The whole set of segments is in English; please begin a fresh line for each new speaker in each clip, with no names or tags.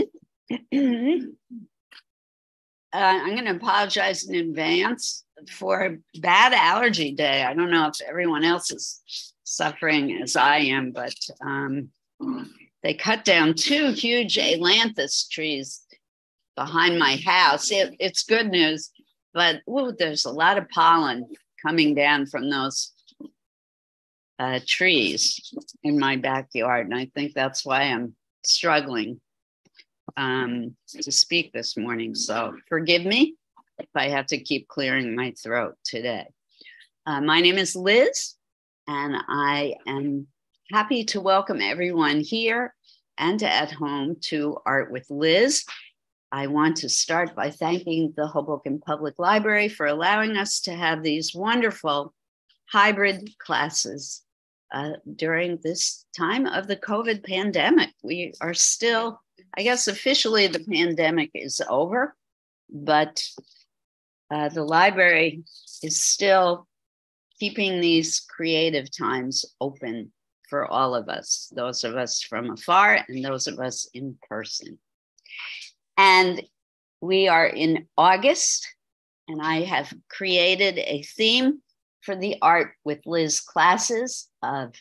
uh, I'm going to apologize in advance for a bad allergy day. I don't know if everyone else is suffering as I am, but um, they cut down two huge ailanthus trees behind my house. It, it's good news, but ooh, there's a lot of pollen coming down from those uh, trees in my backyard. And I think that's why I'm struggling um, to speak this morning. So forgive me if I have to keep clearing my throat today. Uh, my name is Liz, and I am happy to welcome everyone here and at home to Art with Liz. I want to start by thanking the Hoboken Public Library for allowing us to have these wonderful hybrid classes uh, during this time of the COVID pandemic. We are still, I guess, officially the pandemic is over, but uh, the library is still keeping these creative times open for all of us, those of us from afar and those of us in person. And we are in August, and I have created a theme for the Art with Liz classes of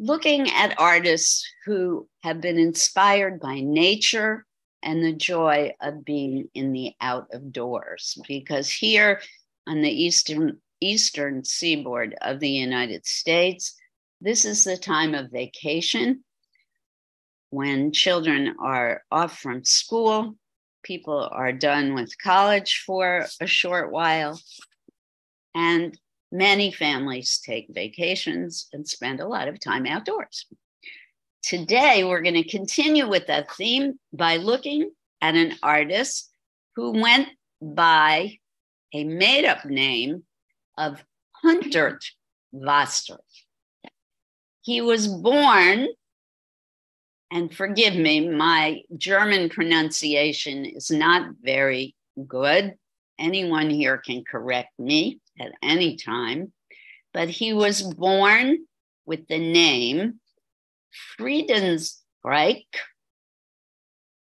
looking at artists who have been inspired by nature and the joy of being in the out of doors. Because here on the eastern eastern seaboard of the United States, this is the time of vacation when children are off from school, people are done with college for a short while, and Many families take vacations and spend a lot of time outdoors. Today, we're going to continue with that theme by looking at an artist who went by a made up name of Huntert Wasser. He was born, and forgive me, my German pronunciation is not very good. Anyone here can correct me at any time, but he was born with the name Friedensreich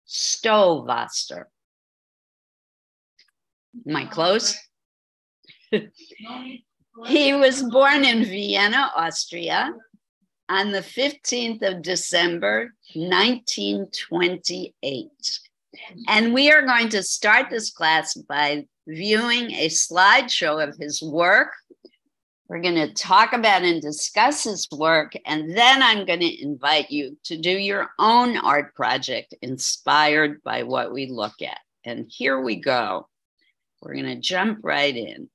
Stowasser. Am I close? he was born in Vienna, Austria on the 15th of December, 1928. And we are going to start this class by viewing a slideshow of his work. We're going to talk about and discuss his work, and then I'm going to invite you to do your own art project inspired by what we look at. And here we go. We're going to jump right in.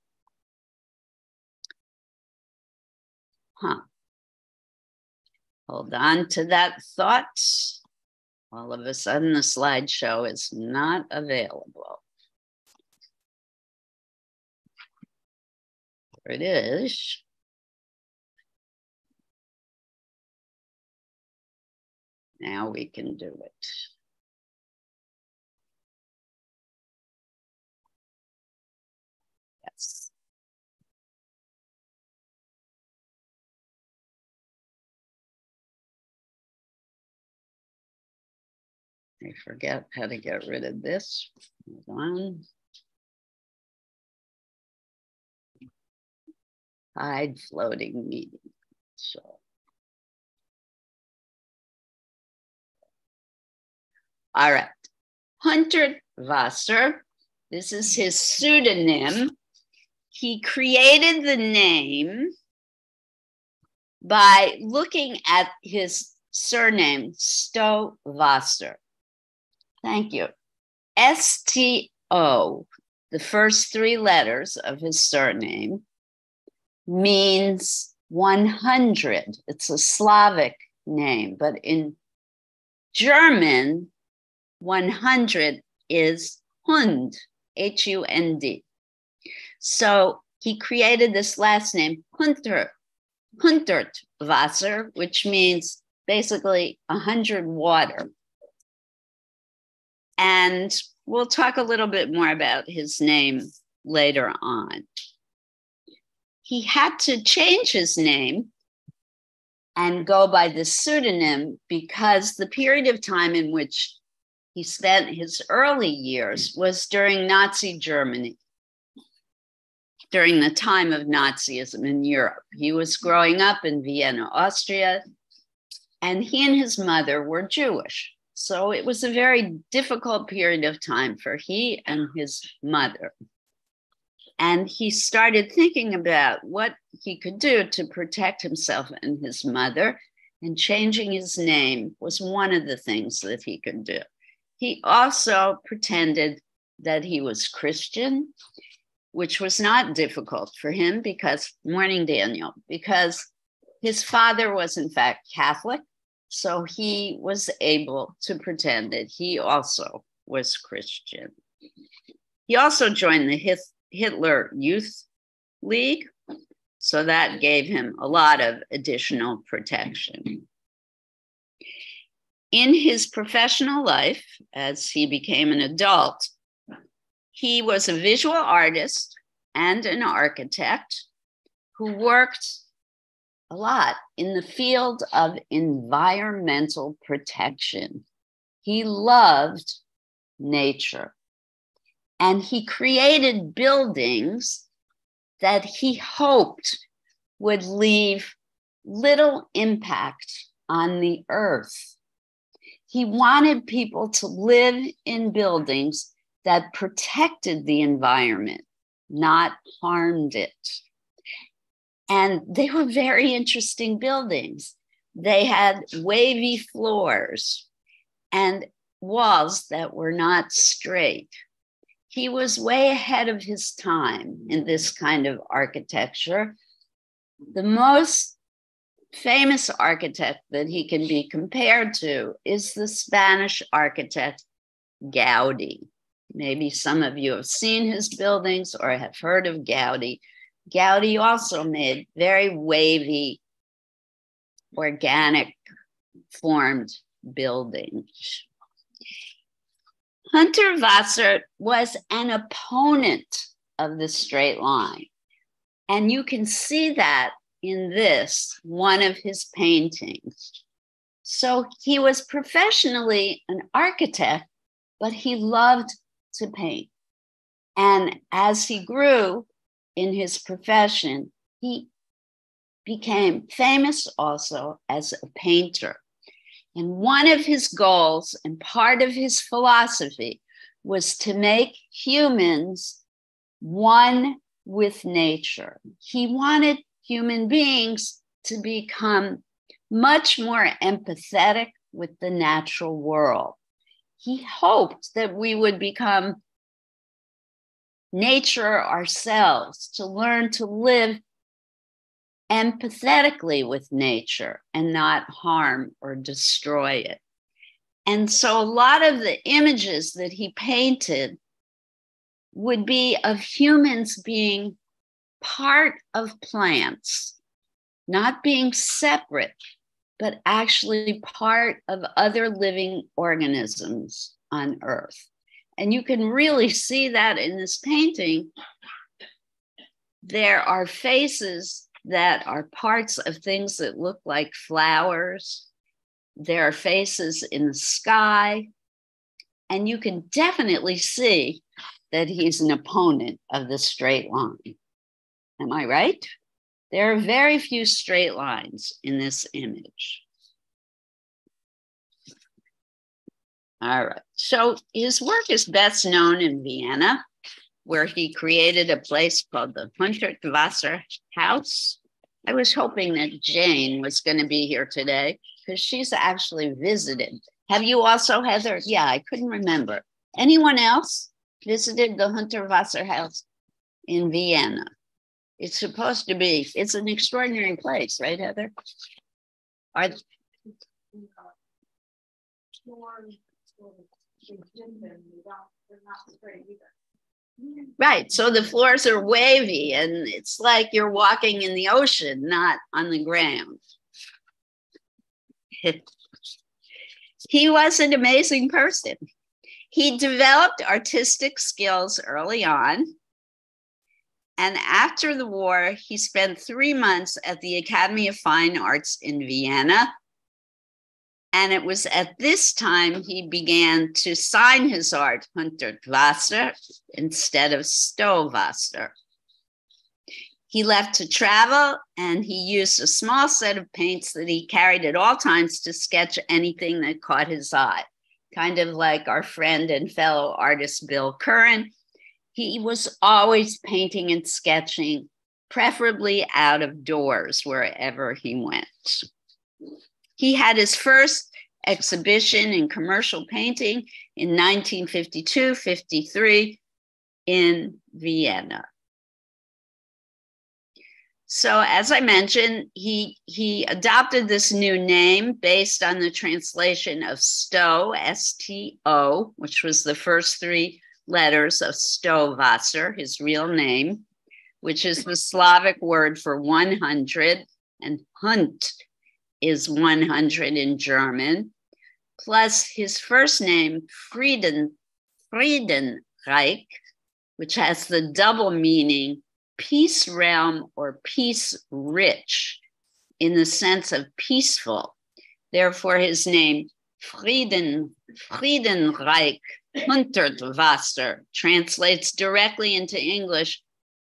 Huh. Hold on to that thought. All of a sudden, the slideshow is not available. It is. Now we can do it. Yes. I forget how to get rid of this. Hold on. Hide floating meeting. So. All right. Hunter Wasser, this is his pseudonym. He created the name by looking at his surname, Stowasser. Thank you. S T O, the first three letters of his surname, means 100. It's a Slavic name, but in German, 100 is Hund, H U N D. So he created this last name, Hunter, Wasser, which means basically 100 water. And we'll talk a little bit more about his name later on he had to change his name and go by the pseudonym because the period of time in which he spent his early years was during Nazi Germany, during the time of Nazism in Europe. He was growing up in Vienna, Austria, and he and his mother were Jewish. So it was a very difficult period of time for he and his mother. And he started thinking about what he could do to protect himself and his mother. And changing his name was one of the things that he could do. He also pretended that he was Christian, which was not difficult for him because, morning, Daniel, because his father was in fact Catholic. So he was able to pretend that he also was Christian. He also joined the Hitler Youth League. So that gave him a lot of additional protection. In his professional life, as he became an adult, he was a visual artist and an architect who worked a lot in the field of environmental protection. He loved nature and he created buildings that he hoped would leave little impact on the earth. He wanted people to live in buildings that protected the environment, not harmed it. And they were very interesting buildings. They had wavy floors and walls that were not straight. He was way ahead of his time in this kind of architecture. The most famous architect that he can be compared to is the Spanish architect Gaudi. Maybe some of you have seen his buildings or have heard of Gaudi. Gaudi also made very wavy, organic formed buildings. Hundertwasser was an opponent of the straight line. And you can see that in this, one of his paintings. So he was professionally an architect, but he loved to paint. And as he grew in his profession, he became famous also as a painter. And one of his goals and part of his philosophy was to make humans one with nature. He wanted human beings to become much more empathetic with the natural world. He hoped that we would become nature ourselves, to learn to live empathetically with nature and not harm or destroy it. And so a lot of the images that he painted would be of humans being part of plants, not being separate, but actually part of other living organisms on Earth. And you can really see that in this painting. There are faces that are parts of things that look like flowers. There are faces in the sky. And you can definitely see that he's an opponent of the straight line. Am I right? There are very few straight lines in this image. All right. So his work is best known in Vienna, where he created a place called the Hundertwasser House. I was hoping that Jane was going to be here today because she's actually visited. Have you also, Heather? Yeah, I couldn't remember. Anyone else visited the Hundertwasser House in Vienna? It's supposed to be. It's an extraordinary place, right, Heather? Are, Right. So the floors are wavy and it's like you're walking in the ocean, not on the ground. he was an amazing person. He developed artistic skills early on. And after the war, he spent three months at the Academy of Fine Arts in Vienna, And it was at this time he began to sign his art "Hunter Hundertwasser instead of Stowasser. He left to travel and he used a small set of paints that he carried at all times to sketch anything that caught his eye. Kind of like our friend and fellow artist Bill Curran. He was always painting and sketching, preferably out of doors wherever he went. He had his first exhibition in commercial painting in 1952 53 in Vienna. So as I mentioned, he he adopted this new name based on the translation of Sto, S-T-O, which was the first three letters of Stowasser, his real name, which is the Slavic word for 100, and Hunt is 100 in German, plus his first name, Frieden, Friedenreich, which has the double meaning peace realm or peace rich in the sense of peaceful. Therefore, his name, Frieden, Friedenreich Hundertwasser, translates directly into English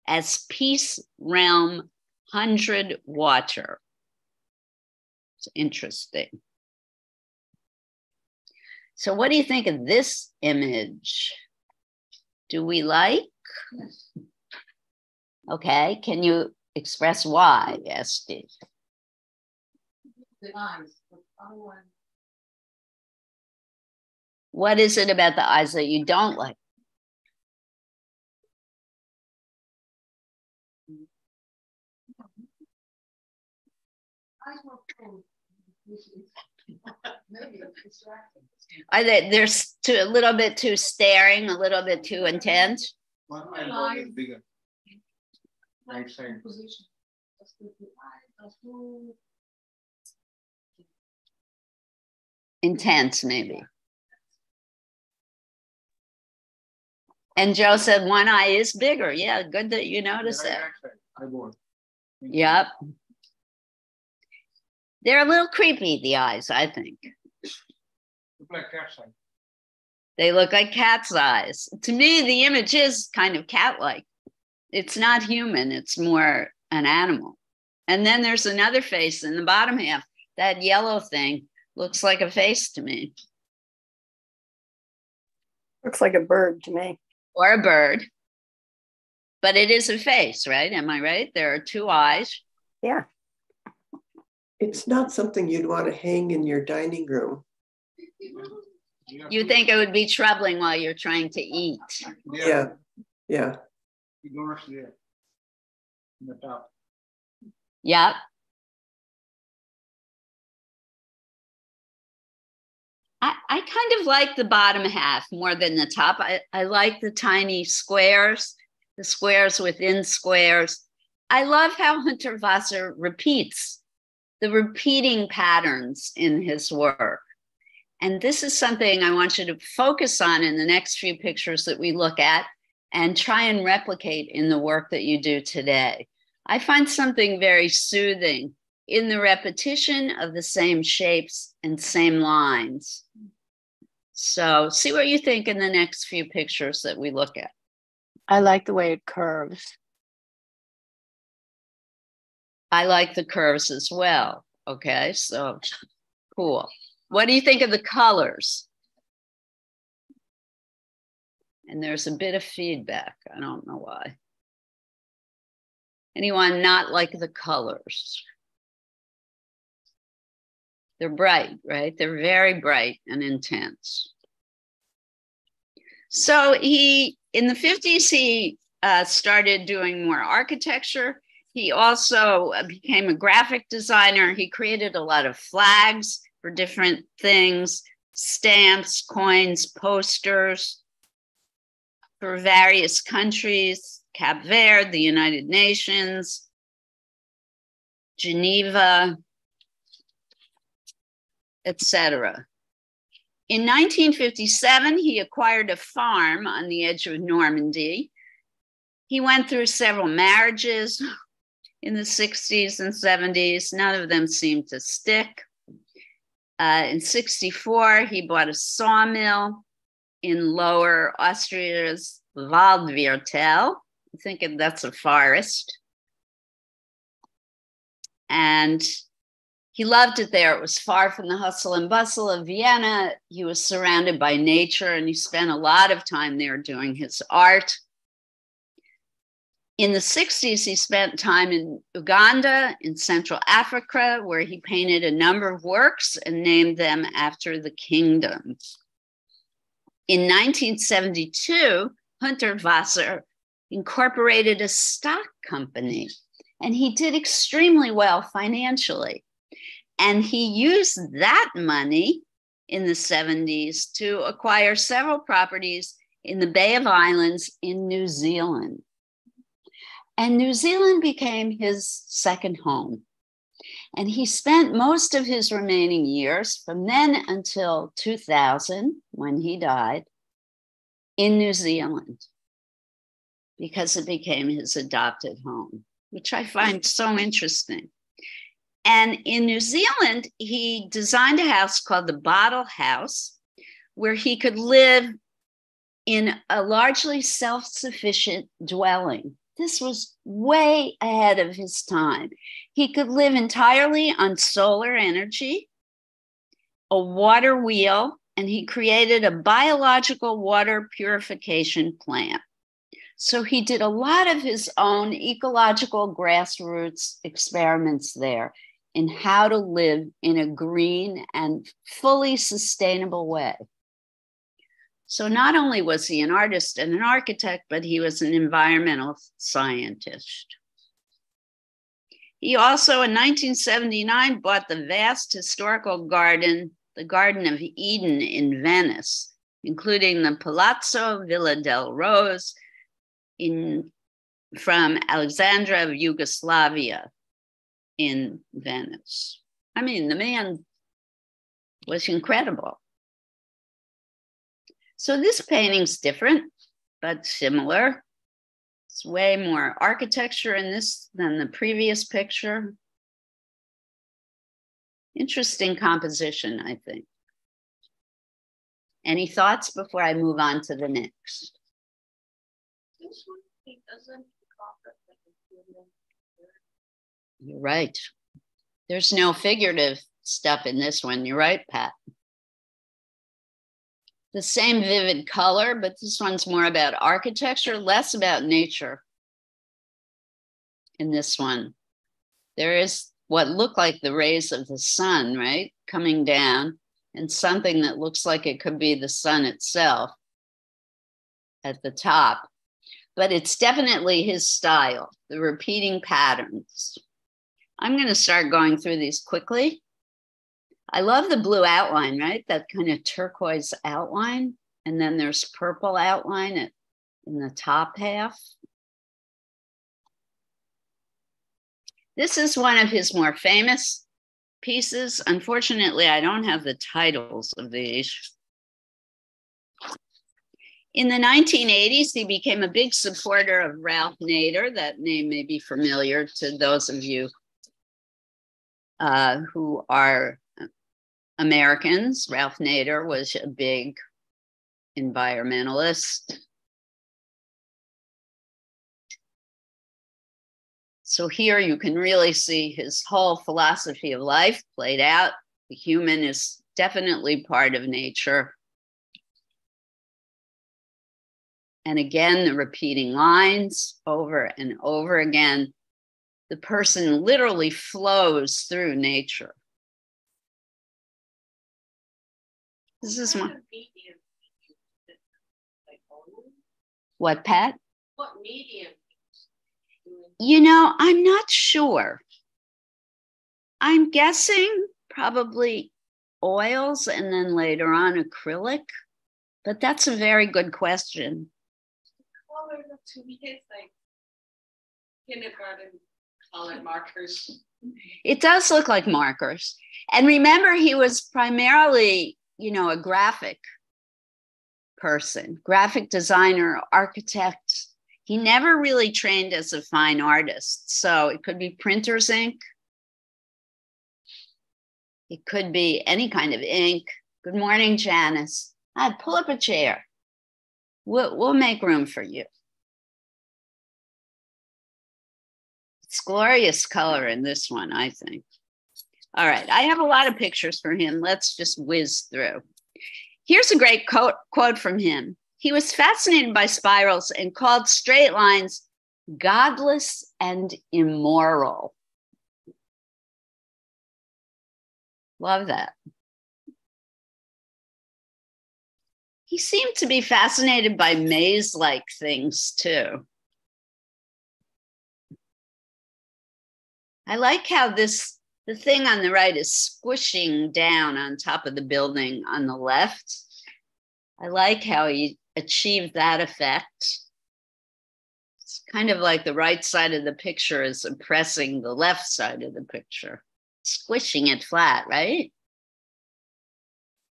as peace realm hundred water. It's interesting. So, what do you think of this image? Do we like? Okay, can you express why? Yes, Steve. The eyes. What is it about the eyes that you don't like? Are they they're too, a little bit too staring, a little bit too intense? One eye is bigger. Right side. Intense, maybe. And Joe said one eye is bigger. Yeah, good that you noticed that. Yep. They're a little creepy, the eyes, I think. Look like cat's eyes. They look like cat's eyes. To me, the image is kind of cat like. It's not human, it's more an animal. And then there's another face in the bottom half. That yellow thing looks like a face to me.
Looks like a bird to me.
Or a bird. But it is a face, right? Am I right? There are two eyes.
Yeah.
It's not something you'd want to hang in your dining room.
You think it would be troubling while you're trying to eat.
Yeah. Yeah.
Yeah. I, I kind of like the bottom half more than the top. I, I like the tiny squares, the squares within squares. I love how Hunter Hundertwasser repeats the repeating patterns in his work. And this is something I want you to focus on in the next few pictures that we look at and try and replicate in the work that you do today. I find something very soothing in the repetition of the same shapes and same lines. So, see what you think in the next few pictures that we look at.
I like the way it curves.
I like the curves as well. Okay, so cool. What do you think of the colors? And there's a bit of feedback. I don't know why. Anyone not like the colors? They're bright, right? They're very bright and intense. So he, in the 50s, he uh, started doing more architecture he also uh, became a graphic designer. He created a lot of flags for different things, stamps, coins, posters for various countries, Cape Verde, the United Nations, Geneva, etc. In 1957, he acquired a farm on the edge of Normandy. He went through several marriages, in the 60s and 70s. None of them seemed to stick. Uh, in 64, he bought a sawmill in Lower Austria's Waldviertel. I think that's a forest. And he loved it there. It was far from the hustle and bustle of Vienna. He was surrounded by nature and he spent a lot of time there doing his art. In the 60s, he spent time in Uganda, in Central Africa, where he painted a number of works and named them after the kingdoms. In 1972, Hundertwasser incorporated a stock company, and he did extremely well financially. And he used that money in the 70s to acquire several properties in the Bay of Islands in New Zealand. And New Zealand became his second home. And he spent most of his remaining years from then until 2000, when he died, in New Zealand because it became his adopted home, which I find so interesting. And in New Zealand, he designed a house called the Bottle House, where he could live in a largely self sufficient dwelling. This was way ahead of his time. He could live entirely on solar energy, a water wheel, and he created a biological water purification plant. So he did a lot of his own ecological grassroots experiments there in how to live in a green and fully sustainable way. So, not only was he an artist and an architect, but he was an environmental scientist. He also, in 1979, bought the vast historical garden, the Garden of Eden in Venice, including the Palazzo Villa del Rose in, from Alexandra of Yugoslavia, in Venice. I mean, the man was incredible. So this painting's different, but similar. It's way more architecture in this than the previous picture. Interesting composition, I think. Any thoughts before I move on to the next? This one, doesn't you're right. There's no figurative stuff in this one. You're right, Pat. The same vivid color, but this one's more about architecture, less about nature. In this one, there is what look like the rays of the sun, right? Coming down, and something that looks like it could be the sun itself at the top. But it's definitely his style, the repeating patterns. I'm going to start going through these quickly. I love the blue outline, right? That kind of turquoise outline. And then there's purple outline at, in the top half. This is one of his more famous pieces. Unfortunately, I don't have the titles of these. In the 1980s, he became a big supporter of Ralph Nader. That name may be familiar to those of you uh, who are Americans. Ralph Nader was a big environmentalist. So here you can really see his whole philosophy of life played out. The human is definitely part of nature. And again, the repeating lines over and over again the person literally flows through nature. This is one. What, Pat?
What medium?
You know, I'm not sure. I'm guessing probably oils and then later on acrylic, but that's a very good question.
Color to me is like kindergarten color markers.
It does look like markers. And remember, he was primarily, you know, a graphic person, graphic designer, architect. He never really trained as a fine artist. So it could be printer's ink. It could be any kind of ink. Good morning, Janice. I'd pull up a chair. We'll, we'll make room for you. It's glorious color in this one, I think. All right, I have a lot of pictures for him. Let's just whiz through. Here's a great quote, quote from him. He was fascinated by spirals and called straight lines godless and immoral. Love that. He seemed to be fascinated by maze like things too. I like how this the thing on the right is squishing down on top of the building on the left. I like how he achieved that effect. It's kind of like the right side of the picture is oppressing the left side of the picture, squishing it flat, right?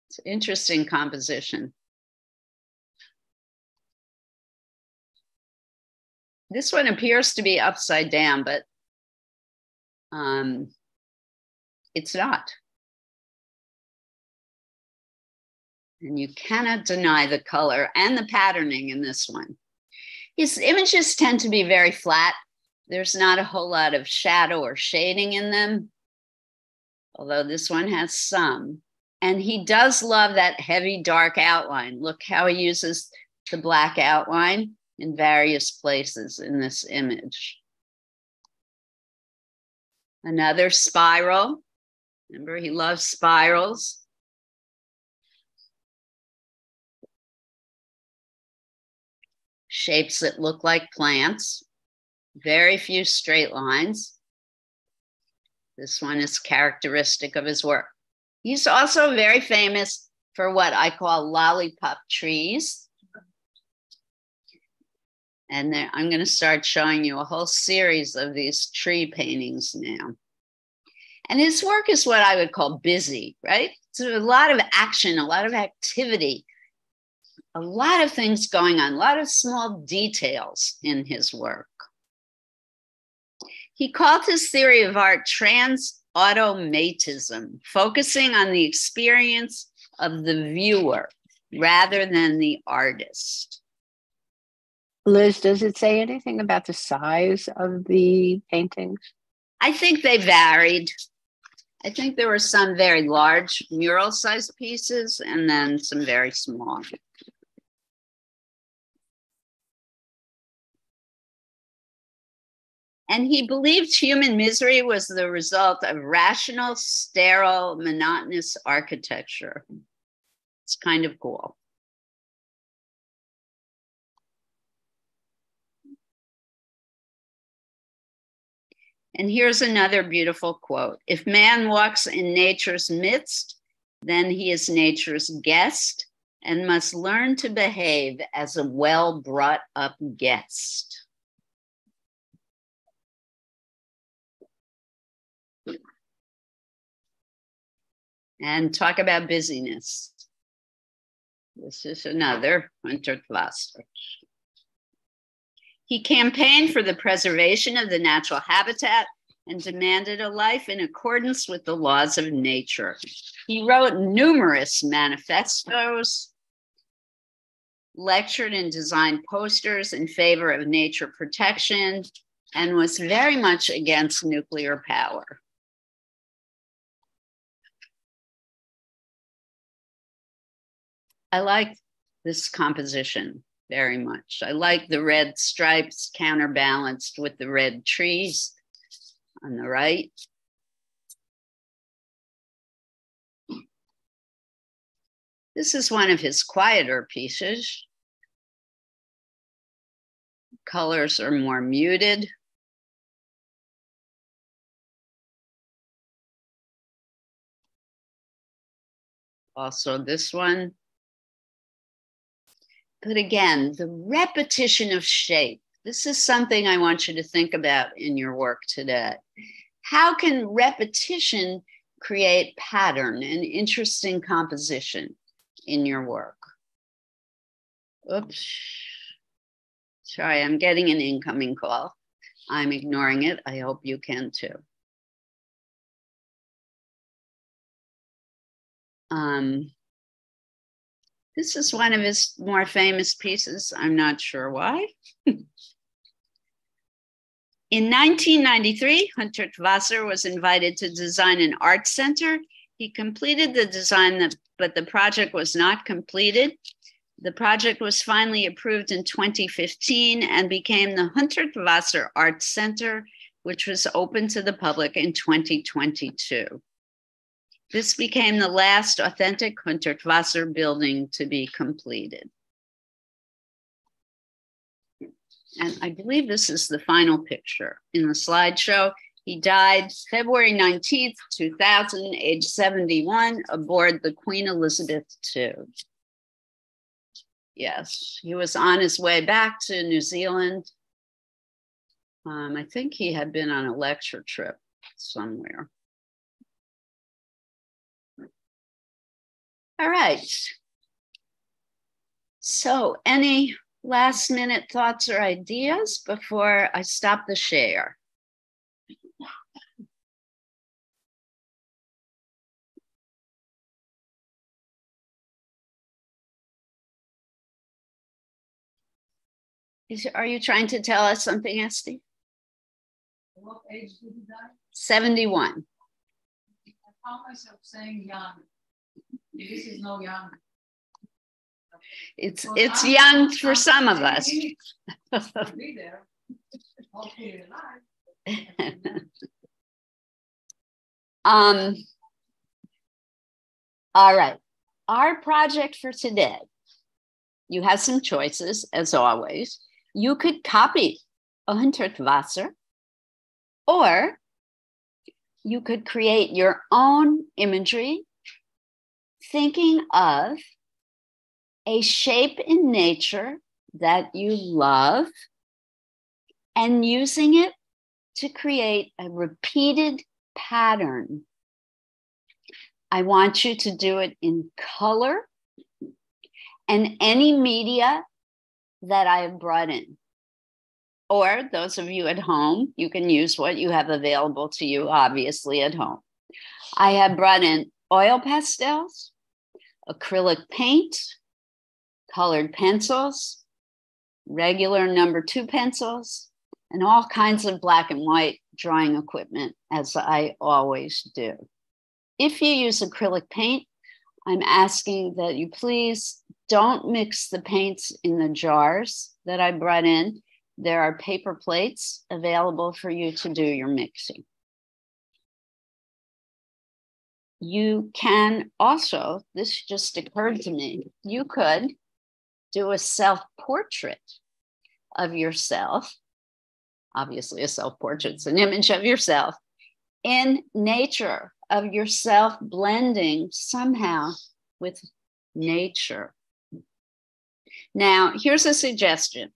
It's an interesting composition. This one appears to be upside down, but um, it's not. And you cannot deny the color and the patterning in this one. His images tend to be very flat. There's not a whole lot of shadow or shading in them, although this one has some. And he does love that heavy dark outline. Look how he uses the black outline in various places in this image. Another spiral. Remember, he loves spirals. Shapes that look like plants. Very few straight lines. This one is characteristic of his work. He's also very famous for what I call lollipop trees. And I'm going to start showing you a whole series of these tree paintings now. And his work is what I would call busy, right? So a lot of action, a lot of activity, a lot of things going on, a lot of small details in his work. He called his theory of art trans automatism, focusing on the experience of the viewer rather than the artist.
Liz, does it say anything about the size of the paintings?
I think they varied. I think there were some very large mural sized pieces and then some very small. And he believed human misery was the result of rational, sterile, monotonous architecture. It's kind of cool. And here's another beautiful quote If man walks in nature's midst, then he is nature's guest and must learn to behave as a well brought up guest. And talk about busyness. This is another Hunter Cluster. He campaigned for the preservation of the natural habitat and demanded a life in accordance with the laws of nature. He wrote numerous manifestos, lectured and designed posters in favor of nature protection, and was very much against nuclear power. I like this composition very much. I like the red stripes counterbalanced with the red trees on the right. This is one of his quieter pieces. Colors are more muted. Also this one. But again, the repetition of shape. This is something I want you to think about in your work today. How can repetition create pattern and interesting composition in your work? Oops. Sorry, I'm getting an incoming call. I'm ignoring it. I hope you can too. Um, this is one of his more famous pieces. I'm not sure why. In 1993, Hundertwasser was invited to design an art center. He completed the design, but the project was not completed. The project was finally approved in 2015 and became the Hundertwasser Art Center, which was open to the public in 2022. This became the last authentic Hundertwasser building to be completed. And I believe this is the final picture in the slideshow. He died February 19th, 2000, age 71, aboard the Queen Elizabeth II. Yes, he was on his way back to New Zealand. Um, I think he had been on a lecture trip somewhere. All right. So, any last minute thoughts or ideas before I stop the share? Is, are you trying to tell us something, Esty?
What age did he die?
71.
I found myself saying young. This is no young.
It's it's
I'm-
young for some of us.
saying I'll Be there. Hopefully alive.
um all right. Our project for today. You have some choices as always. You could copy a Hundertwasser or you could create your own imagery thinking of a shape in nature that you love and using it to create a repeated pattern. I want you to do it in color and any media that I have brought in. Or those of you at home, you can use what you have available to you, obviously, at home. I have brought in oil pastels, acrylic paint, colored pencils, regular number two pencils, and all kinds of black and white drawing equipment, as I always do. If you use acrylic paint, I'm asking that you please don't mix the paints in the jars that I brought in. There are paper plates available for you to do your mixing. You can also, this just occurred to me, you could do a self portrait of yourself. Obviously, a self portrait's an image of yourself in nature, of yourself blending somehow with nature. Now, here's a suggestion.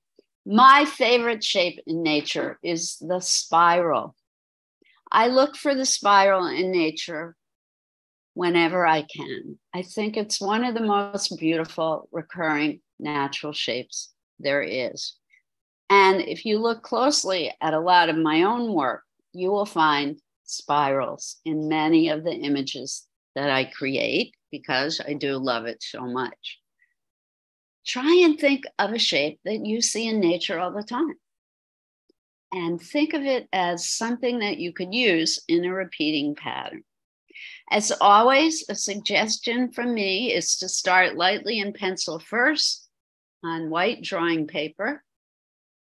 My favorite shape in nature is the spiral. I look for the spiral in nature whenever I can. I think it's one of the most beautiful recurring natural shapes there is. And if you look closely at a lot of my own work, you will find spirals in many of the images that I create because I do love it so much. Try and think of a shape that you see in nature all the time. And think of it as something that you could use in a repeating pattern. As always, a suggestion from me is to start lightly in pencil first on white drawing paper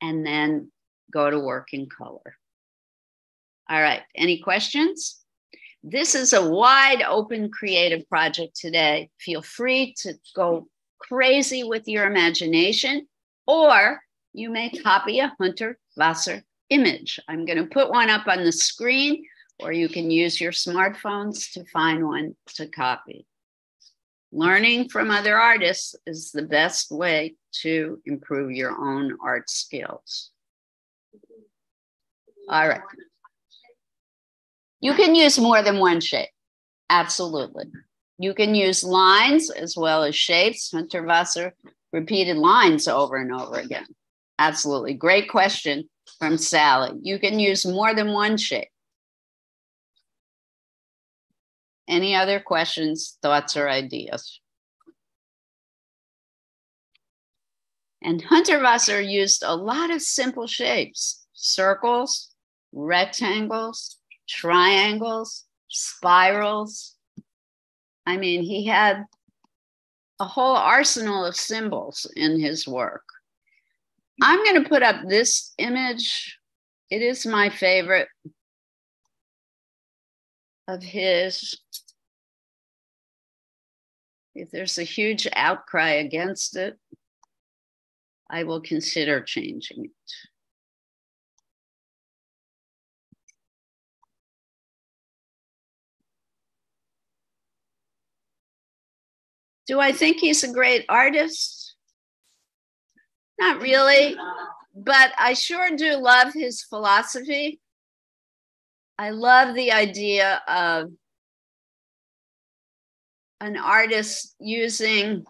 and then go to work in color. All right, any questions? This is a wide open creative project today. Feel free to go crazy with your imagination, or you may copy a Hunter Wasser image. I'm going to put one up on the screen, or you can use your smartphones to find one to copy. Learning from other artists is the best way to improve your own art skills. All right. You can use more than one shape. Absolutely. You can use lines as well as shapes. Hundertwasser repeated lines over and over again. Absolutely. Great question from Sally. You can use more than one shape. Any other questions, thoughts, or ideas? And Hundertwasser used a lot of simple shapes circles, rectangles, triangles, spirals. I mean, he had a whole arsenal of symbols in his work. I'm going to put up this image. It is my favorite of his. If there's a huge outcry against it, I will consider changing it. Do I think he's a great artist? Not really, but I sure do love his philosophy. I love the idea of an artist using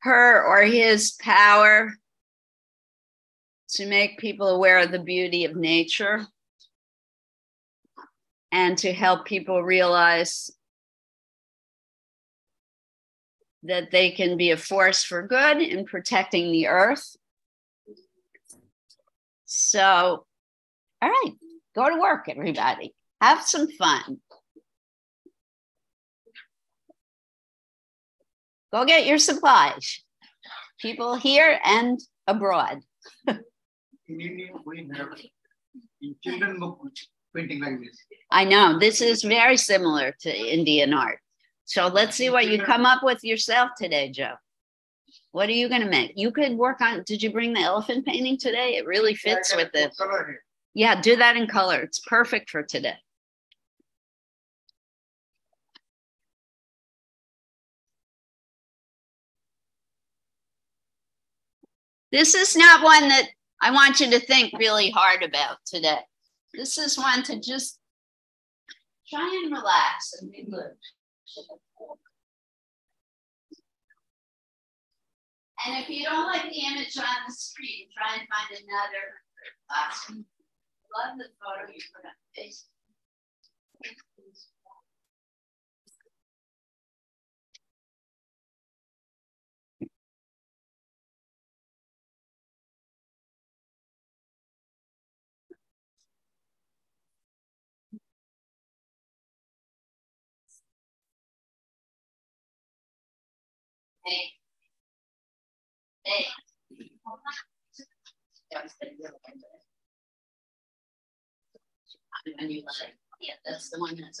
her or his power to make people aware of the beauty of nature and to help people realize that they can be a force for good in protecting the earth. So, all right, go to work, everybody. Have some fun. Go get your supplies, people here and abroad.
In India, we have children book painting like this.
I know this is very similar to Indian art. So let's see what you come up with yourself today, Joe. What are you going to make? You could work on. Did you bring the elephant painting today? It really fits with it. Yeah, do that in color. It's perfect for today. This is not one that I want you to think really hard about today. This is one to just try and relax and be good. And if you don't like the image on the screen, try and find another awesome. Love the photo you put Facebook. Hey. Hey. And you like, oh, yeah, that's the one that's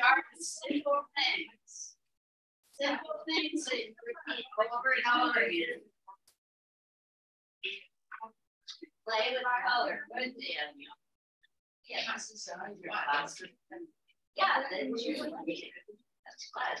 Start with simple things. Simple things that you repeat over and over again. Play with color. Good, Dan. Yeah. Yeah, that's usually. That's class.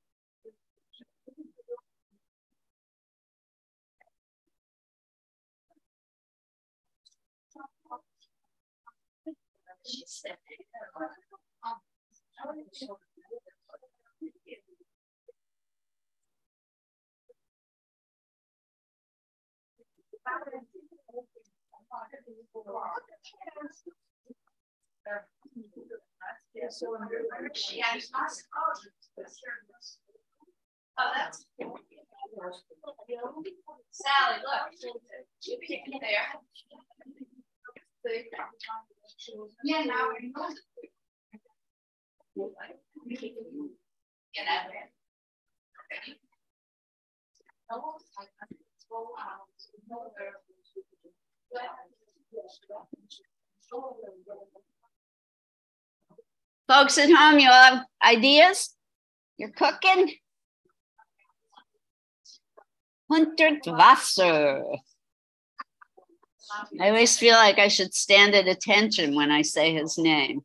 She said. Oh, that's. Sally, look. Picking there. Folks at home, you have ideas? You're cooking? Hundertwasser. I always feel like I should stand at attention when I say his name.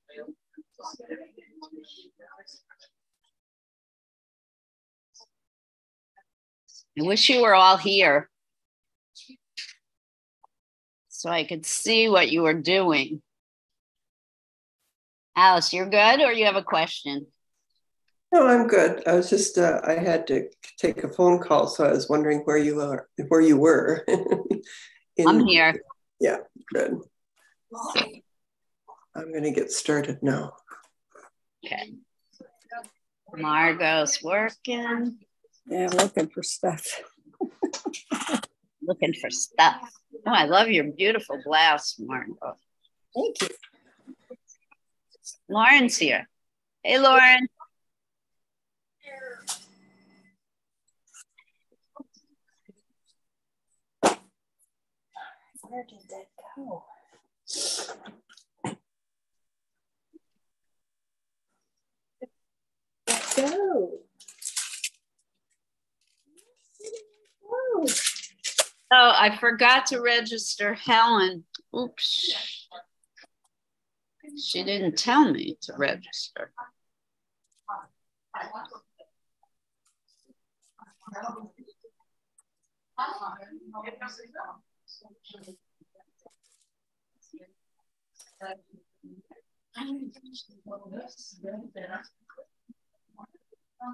I wish you were all here so I could see what you were doing. Alice, you're good or you have a question?
No, I'm good. I was just, uh, I had to take a phone call, so I was wondering where you are, where you were.
I'm here.
Yeah, good. I'm gonna get started now.
Okay. Margot's working,
Yeah, looking for stuff.
looking for stuff. Oh, I love your beautiful blouse, Margot.
Thank you.
Lauren's here. Hey, Lauren.
Where did that go? Go.
Oh, I forgot to register Helen. Oops. She didn't tell me to register.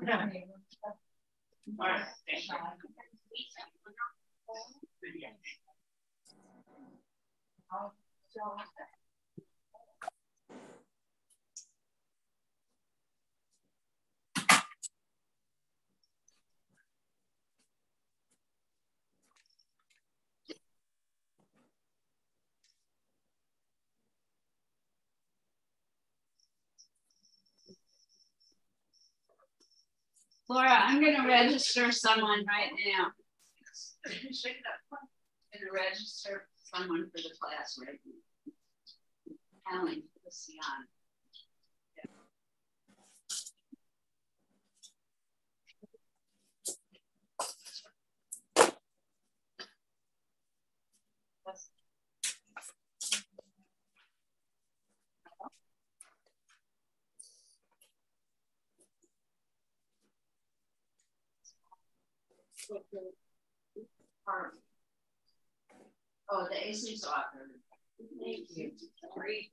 Yeah. Um, so, uh, Laura, I'm gonna register someone right now. I'm gonna register someone for the class right now. Helen, Luciana. Oh, the AC's offer. Thank you. Great.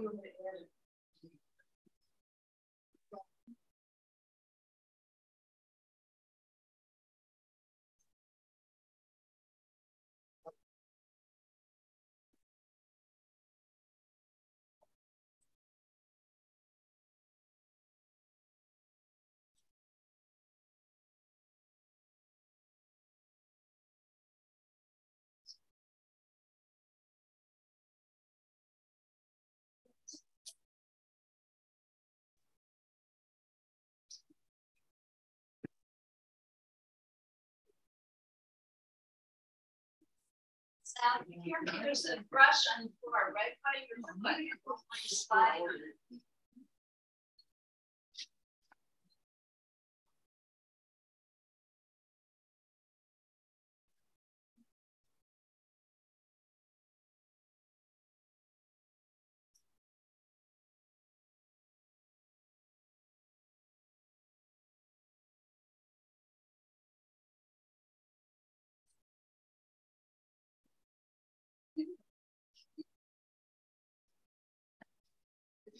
Gracias. Here, there's a brush on the floor right by your foot. Mm-hmm.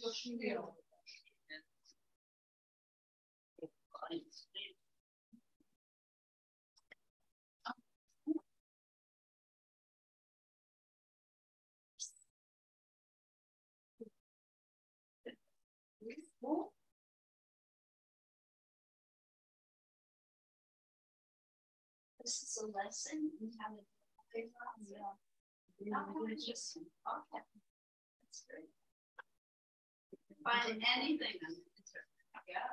This is a lesson in how to. Yeah. Just, okay. That's great. Find anything. on the internet. Yeah.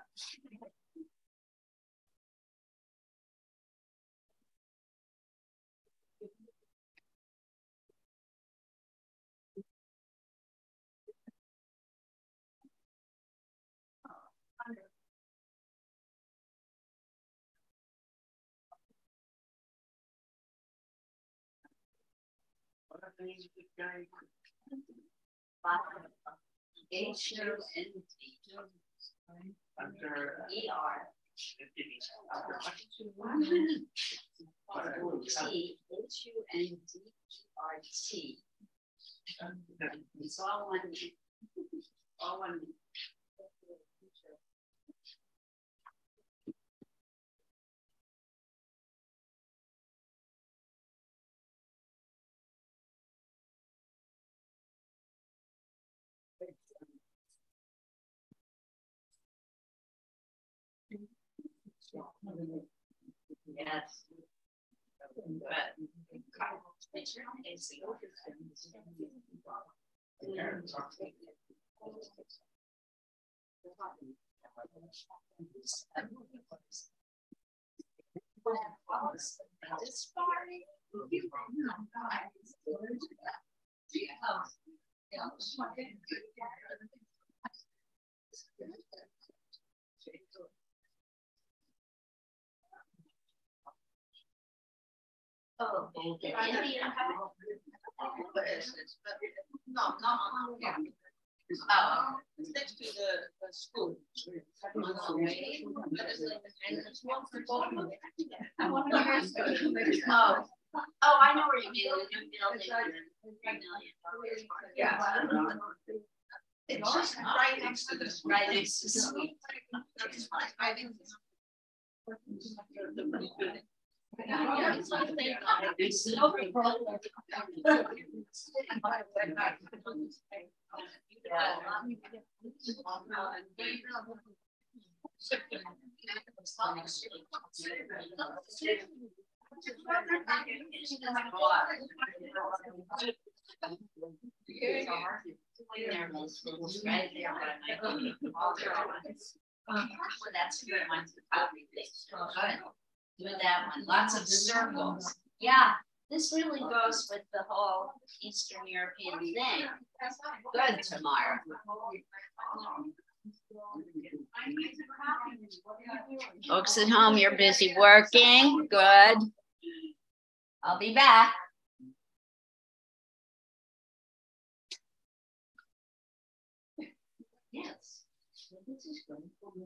H U N D
Under.
E R T H U N D R T. It's all one. All one. Yes. But. it's your own AC. This party. Oh,
no, yeah. Next to the, school.
Oh, oh, I know where you mean.
Yeah. It's just right next to the.
Right next to the school. Ones. Well, that's thing. Good. Do that one, lots of circles. Yeah, This really goes with the whole Eastern European thing. Good tomorrow. Folks at home, you're busy working. Good. I'll be back. Yes. This is good for me.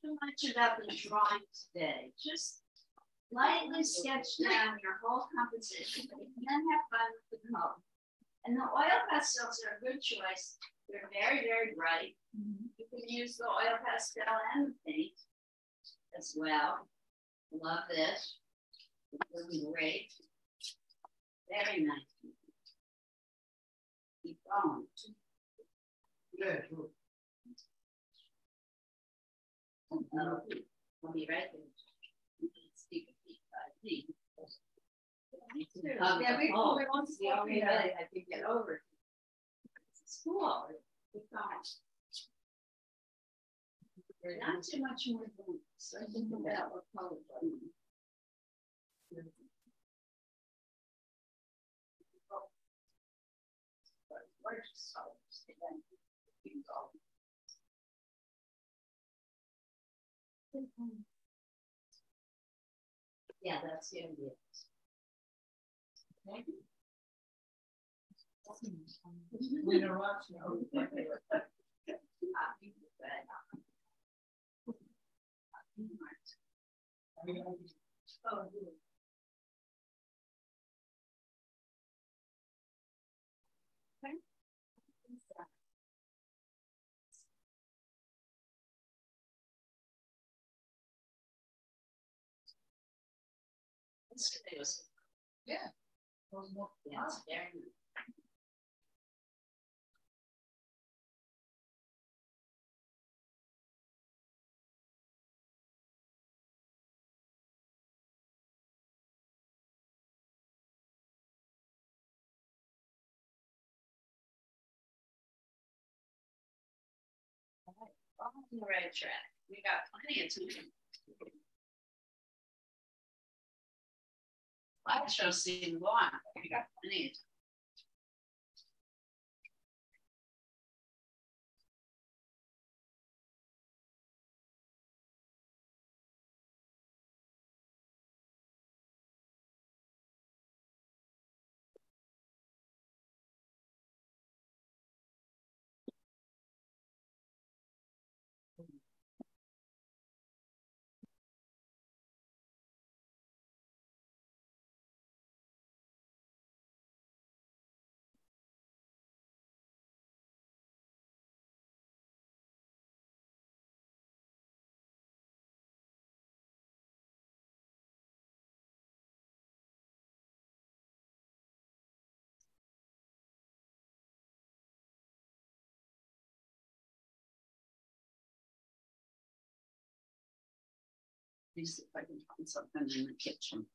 Too much about the drawing today. Just lightly sketch down your whole composition and then have fun with the color. And the oil pastels are a good choice. They're very, very bright. Mm-hmm. You can use the oil pastel and the paint as well. Love this. It's looking great. Very nice. Keep going. Oh, I'll be right there. You can sneak a peek, uh, I think.
Uh, yeah, we, we want to
We
see
really
that.
had to get over it. It's cool. It's not. Too much more than, so I think about what color. Gorgeous colors, and you go. Yeah, that's the idea. Okay.
We interrupt, you know.
Yesterday was,
Yeah.
Right, On the right track, we got plenty of time. Slideshow seemed long, me see if I can find something in the kitchen.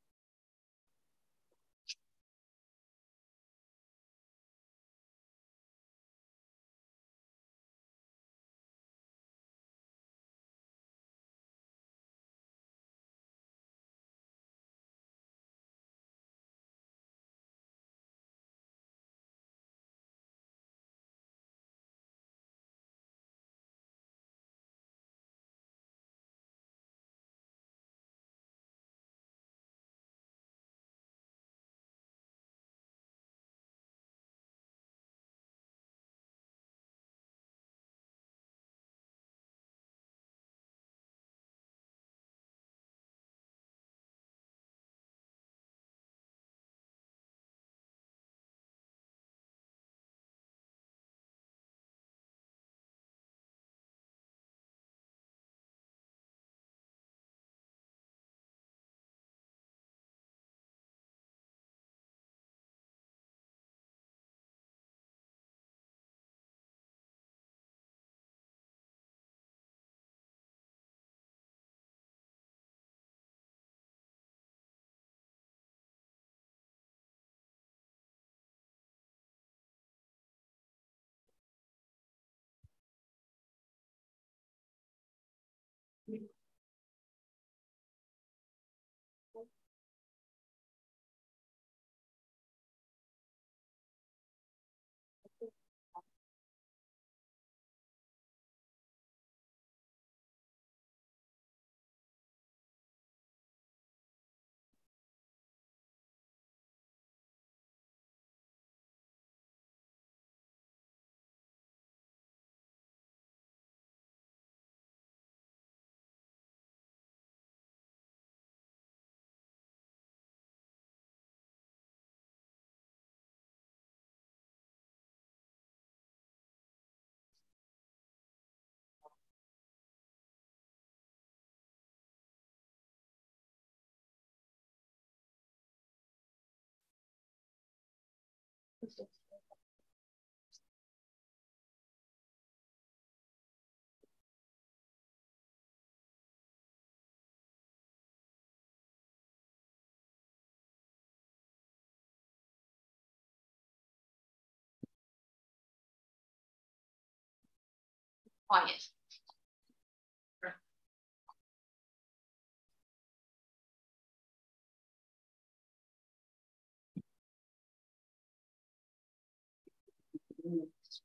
Quiet.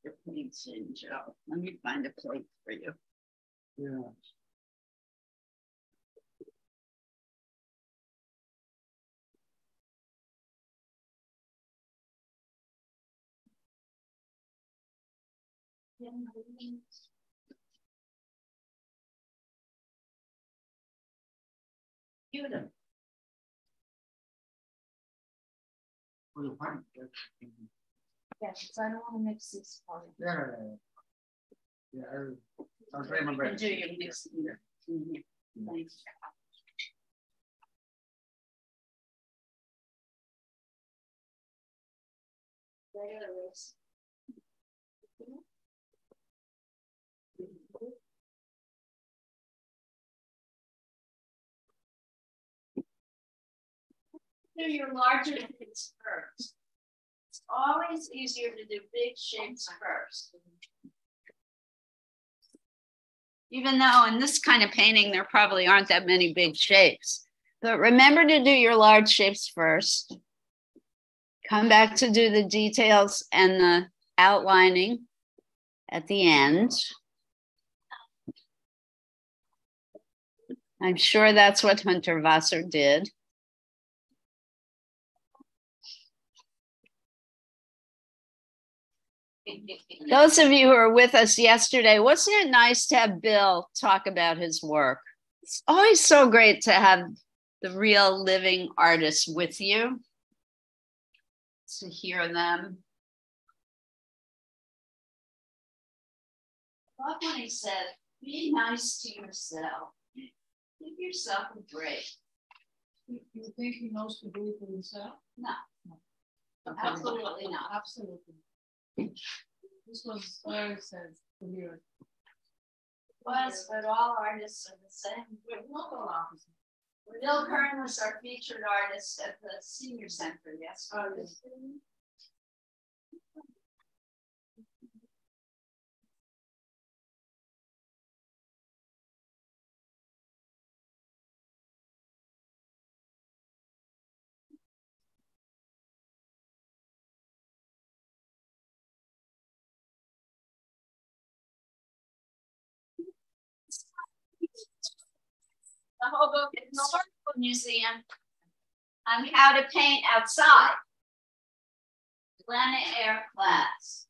Your plates in, Joe. Let me find a plate for you.
Yeah.
Beautiful.
It?
Yes, I don't want to mix this part.
Yeah, yeah, yeah. Yeah, I'll try my
You
best.
do your here. Mhm. Thanks.
Regular.
Do your larger things first. Always easier to do big shapes first. Even though in this kind of painting, there probably aren't that many big shapes. But remember to do your large shapes first. Come back to do the details and the outlining at the end. I'm sure that's what Hundertwasser did. Those of you who were with us yesterday, wasn't it nice to have Bill talk about his work? It's always so great to have the real living artists with you, to hear them. I love when he said, be nice to yourself. Give yourself a break.
You you think he knows to do it for himself?
No, absolutely not.
Absolutely. This was very sad to hear.
Was, but all artists are the same.
Not all opposite.
Bill Kern was our featured artist at the senior center yesterday. The Hoboken Historical Museum on how to paint outside. Plein air class.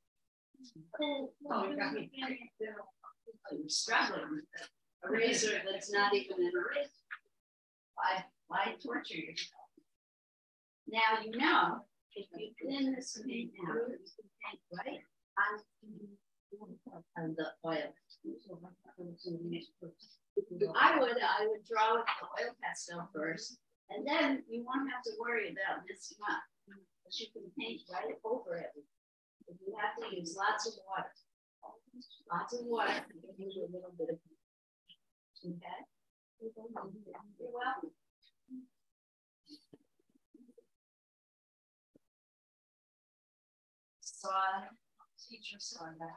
Oh, I'm struggling with a razor that's not even an eraser. Why, why torture yourself? Now you know, if you thin this paint out, you can paint right on the oil. I would, I would draw with the oil pastel first, and then you won't have to worry about messing up. Because you can paint right over it. If you have to use lots of water. Lots of water, you can use a little bit of. Paint. Okay? You're welcome. Saw, teacher saw that.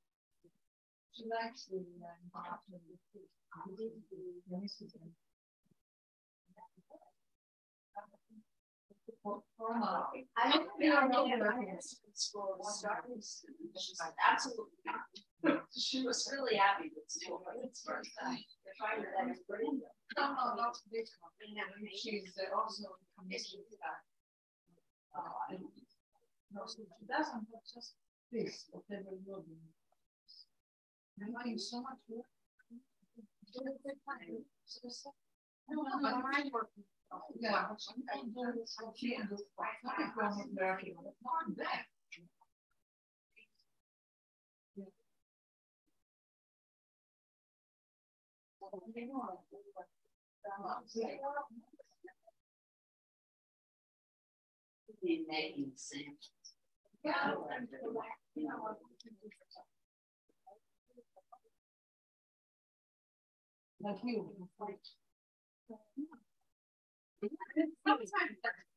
Absolutely not. She was really happy with school its first time. To.
No, no, not to company. She's uh, also commissioned that. Uh, No, she doesn't, just this, whatever will be. I'm doing so much work. I Do it with time. So it's like- No, no, no,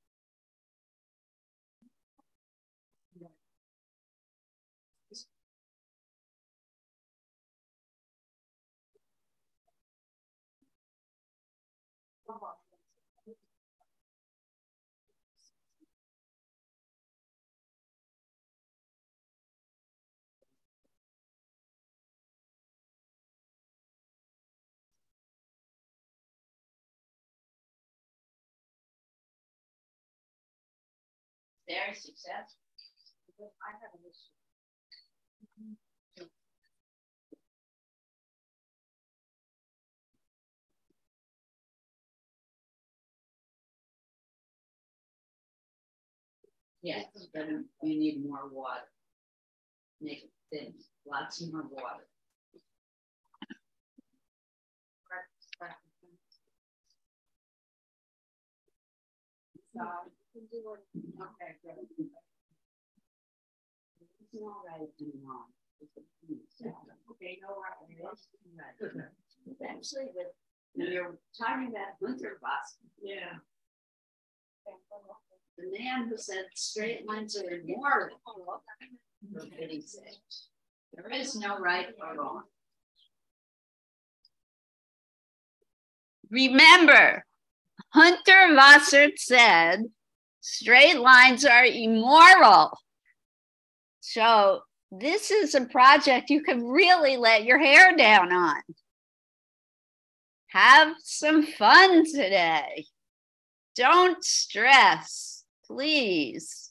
back.
Be making sense.
Like you.
Very successful. Yes, but you need more water. Make it thin, lots more water.
Good.
It's.
Okay, no, right.
Actually, with, when you're talking about Luther Boss,
Yeah.
the man who said straight lines are immoral. What did he say? There is no right or wrong. Remember, Hundertwasser said straight lines are immoral. So this is a project you can really let your hair down on. Have some fun today. Don't stress, please.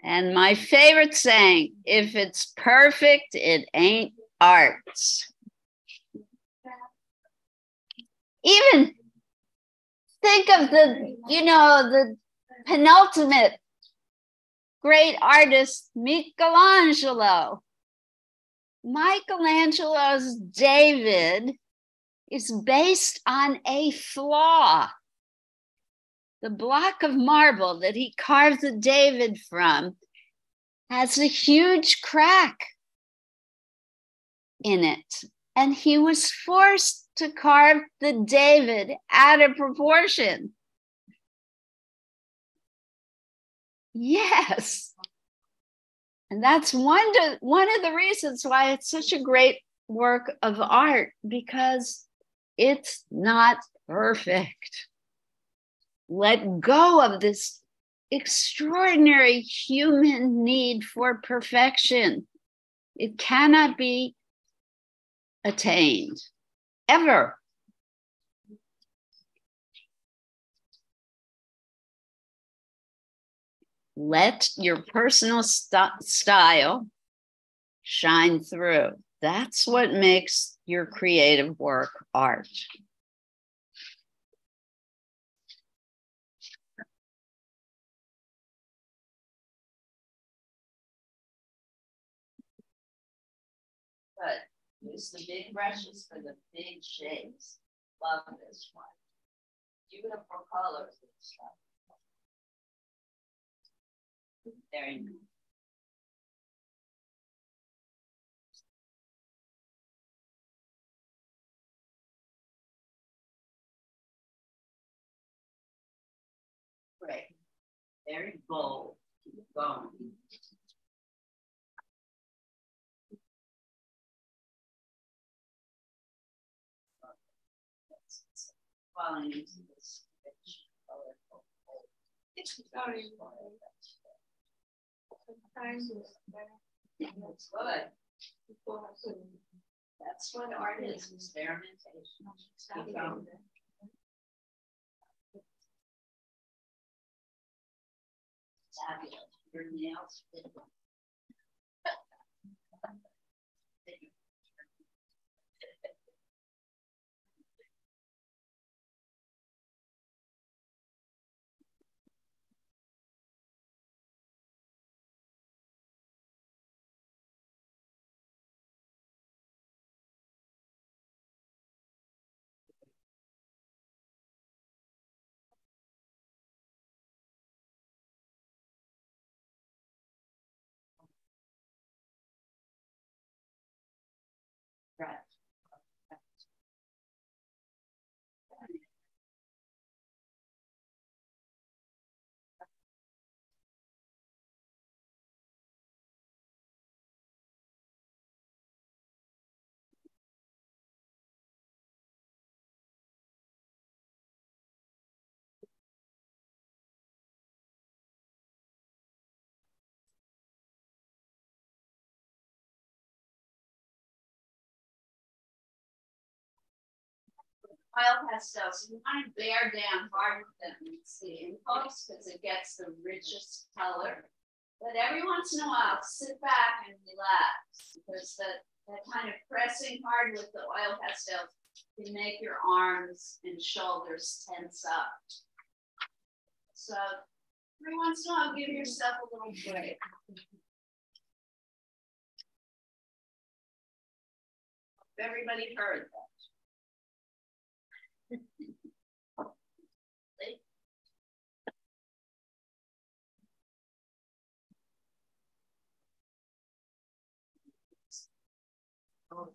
And my favorite saying if it's perfect, it ain't art. Even think of the, you know, the penultimate great artist, Michelangelo. Michelangelo's David is based on a flaw. The block of marble that he carved the David from has a huge crack in it. And he was forced to carve the David out of proportion. Yes. And that's one, to, one of the reasons why it's such a great work of art because it's not perfect. Let go of this extraordinary human need for perfection. It cannot be attained ever. Let your personal st- style shine through. That's what makes your creative work art. Use the big brushes for the big shapes. Love this one. Beautiful colors and stuff. Very nice. Great. Very bold. Keep going. Into this rich, colorful hole.
It's very. Sometimes it's.
That's good. That's what art is, experimentation. Fabulous. Your nails fit. Oil pastels, you want to bear down hard with them and see in close because it gets the richest color. But every once in a while, sit back and relax because that, that kind of pressing hard with the oil pastels can make your arms and shoulders tense up. So every once in a while, give yourself a little break. Everybody heard that. One.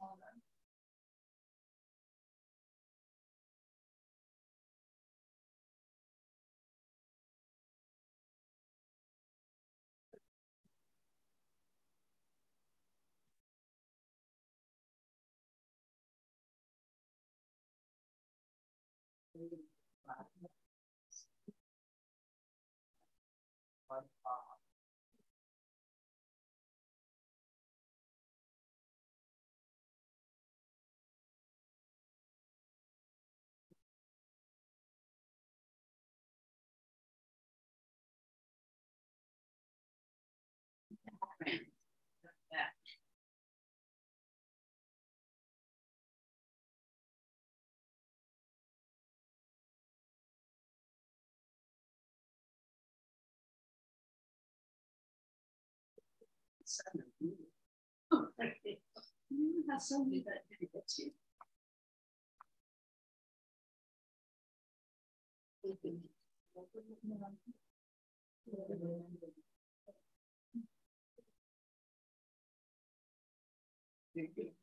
you. Oh, okay. You have so many that get to you. Thank you.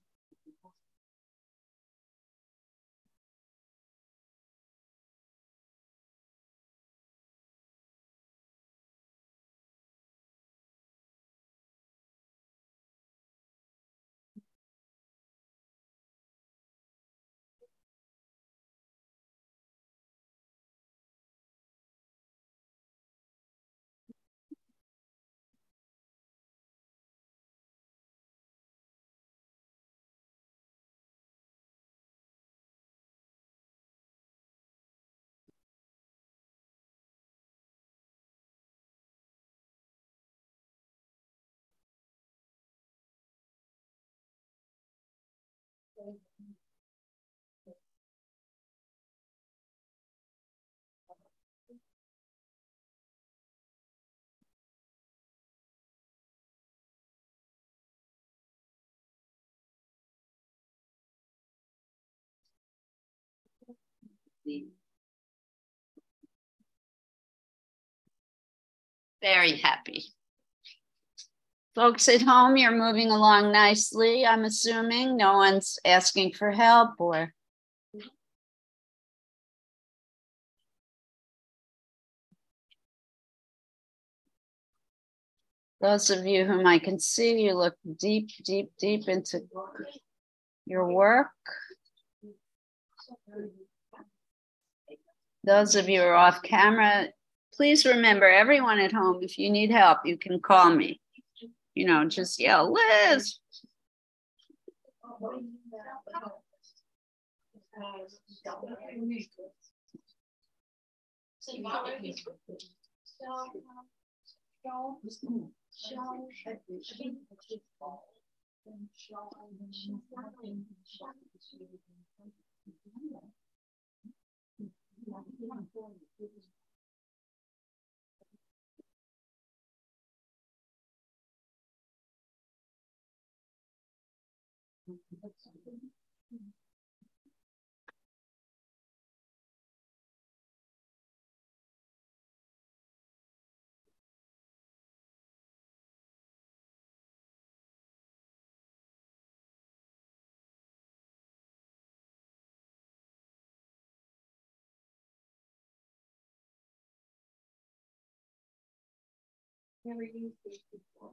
Very happy. Folks at home, you're moving along nicely, I'm assuming. No one's asking for help or. Those of you whom I can see, you look deep, deep, deep into your work. Those of you who are off camera, please remember everyone at home, if you need help, you can call me. You know, just yell, Liz. never used this before.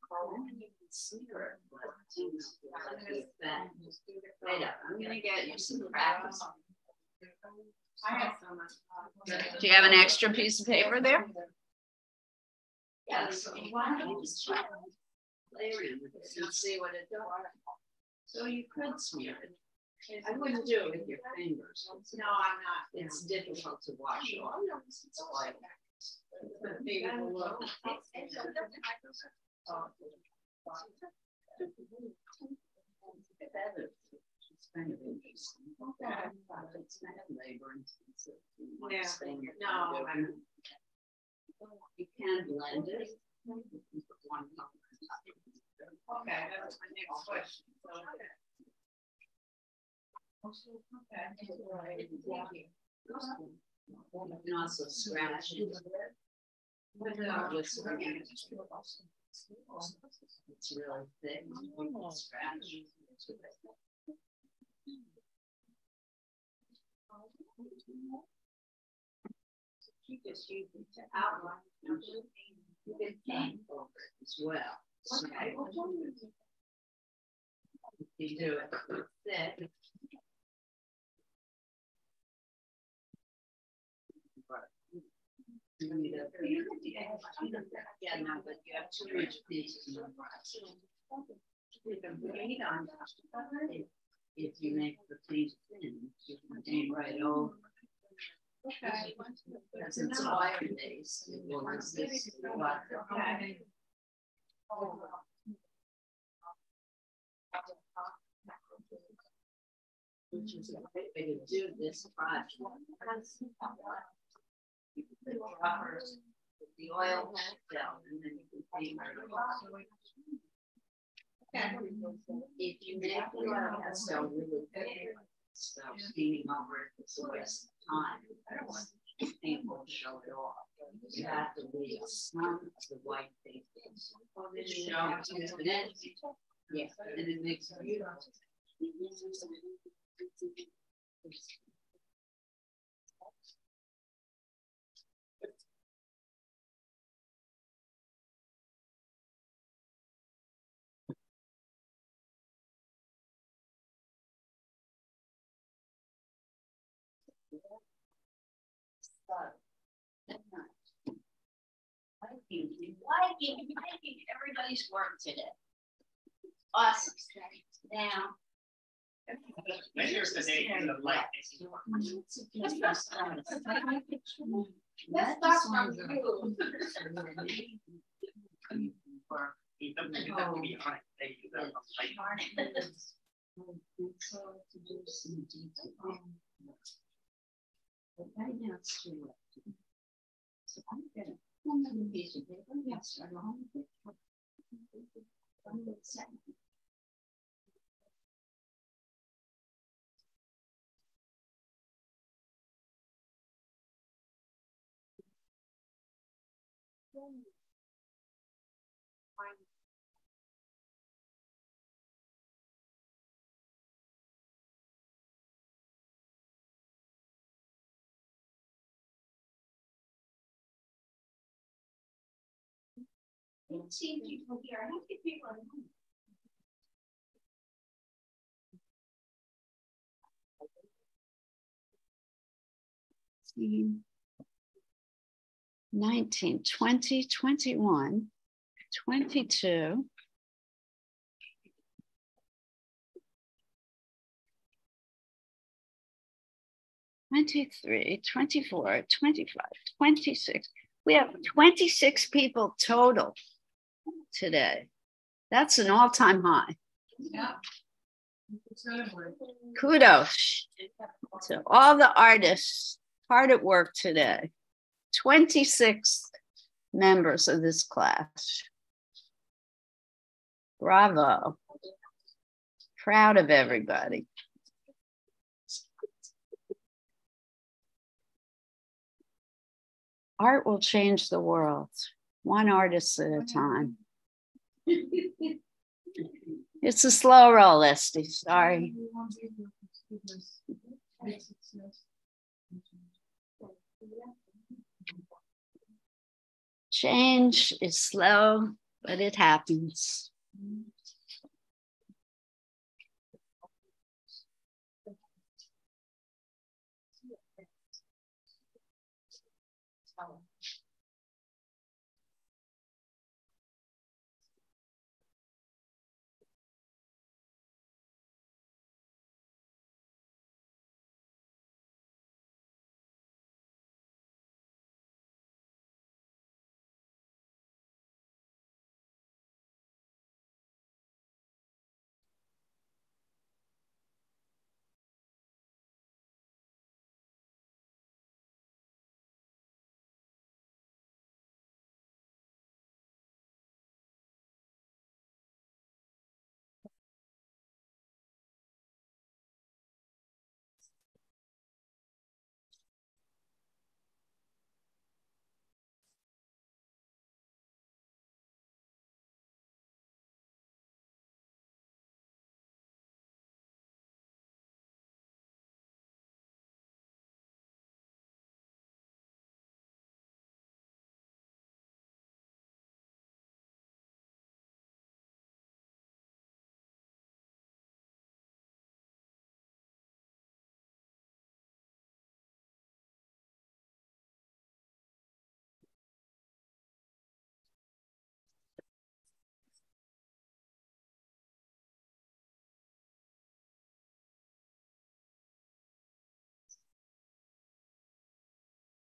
Wait up, I'm gonna get you some practice. Do you have an extra piece of paper there? Yes. You just try layering with it and see what it does? So you could smear it. I wouldn't do it with your fingers. No, I'm not. It's difficult to wash off. It's like. Maybe we'll look.
Yeah. No.
You can blend it.
Okay, my next question. Okay.
You can also scratch it. It's really thick. You can scratch. You just use it to outline. You can paint as well. So If you do it thick. If you make the piece thin, you can paint right over.
Okay.
Because it's wire based. it will resist.
Okay.
Which is a great way to do this project. You can the oil down and then you can paint. Hot. If you make the oil pastel really thick, so steaming over it is a waste of time. I don't want paint will show it off. You have to leave some of the white paint. to Show it, yeah, and it makes
Liking, liking, liking everybody's work today. Awesome. Now, Measures the day in the light.
Let's start from you.
It doesn't be but
right now it's too late. So I'm going to pull another piece of paper whole
Thank you. 16 people here. How many people are
home? 22, 23, 24, 25, 26. We have 26 people total today. That's an all-time high.
Yeah.
Kudos to all the artists hard at work today. 26 members of this class. Bravo. Proud of everybody. Art will change the world, one artist at a time. It's a slow roll, Esty. Sorry. Change is slow, but it happens.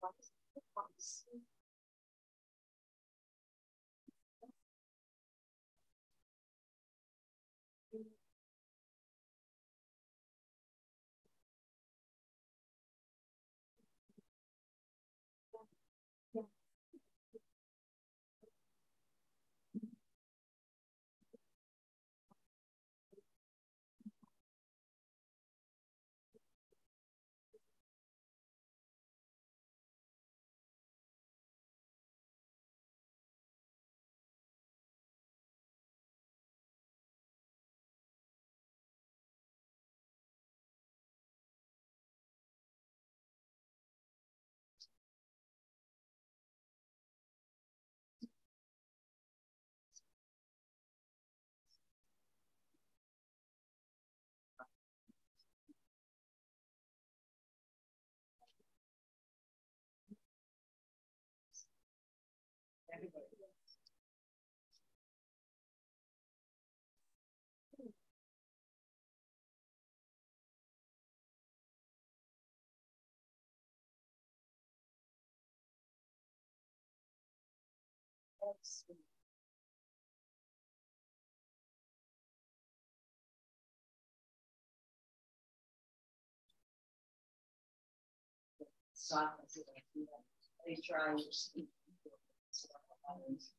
quatro, cinco, quatro, cinco. everybody. Softness is like, they try to others.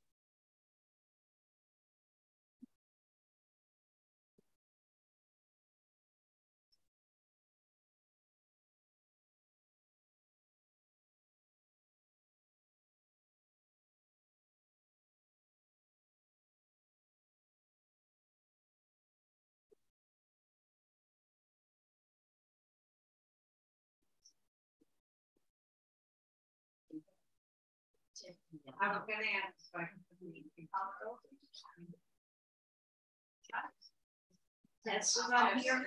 I was gonna ask. if I could-
That's not here.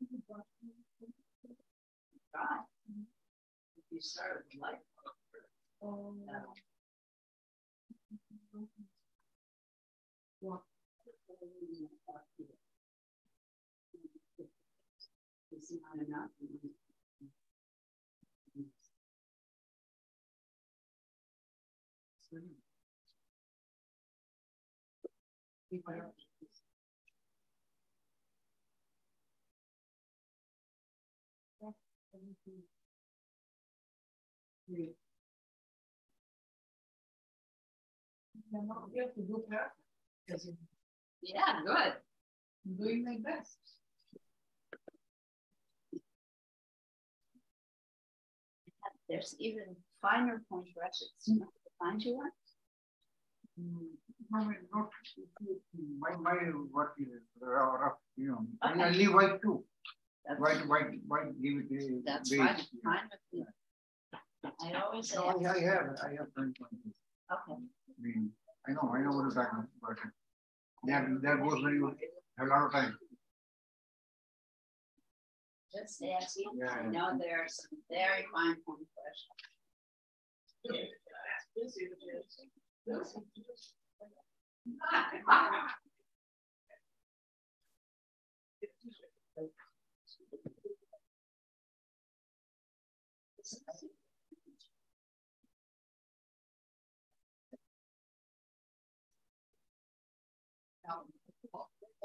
You with light. It's not enough.
You have to do that.
Yeah, good.
I'm doing my best.
There's even finer point brushes. You want me to Find you one?
No, not, my, my work is rough, rough, you know, and I leave white too.
That's-
White, white, white, give it a.
That's
base.
fine, fine with me. I always say,
No, I, I have, I have friends like
okay.
I mean, I know, I know what you're talking about, but that, that goes very you have a lot of time.
Just asking,
Yeah,
I know there are some very fine point ah,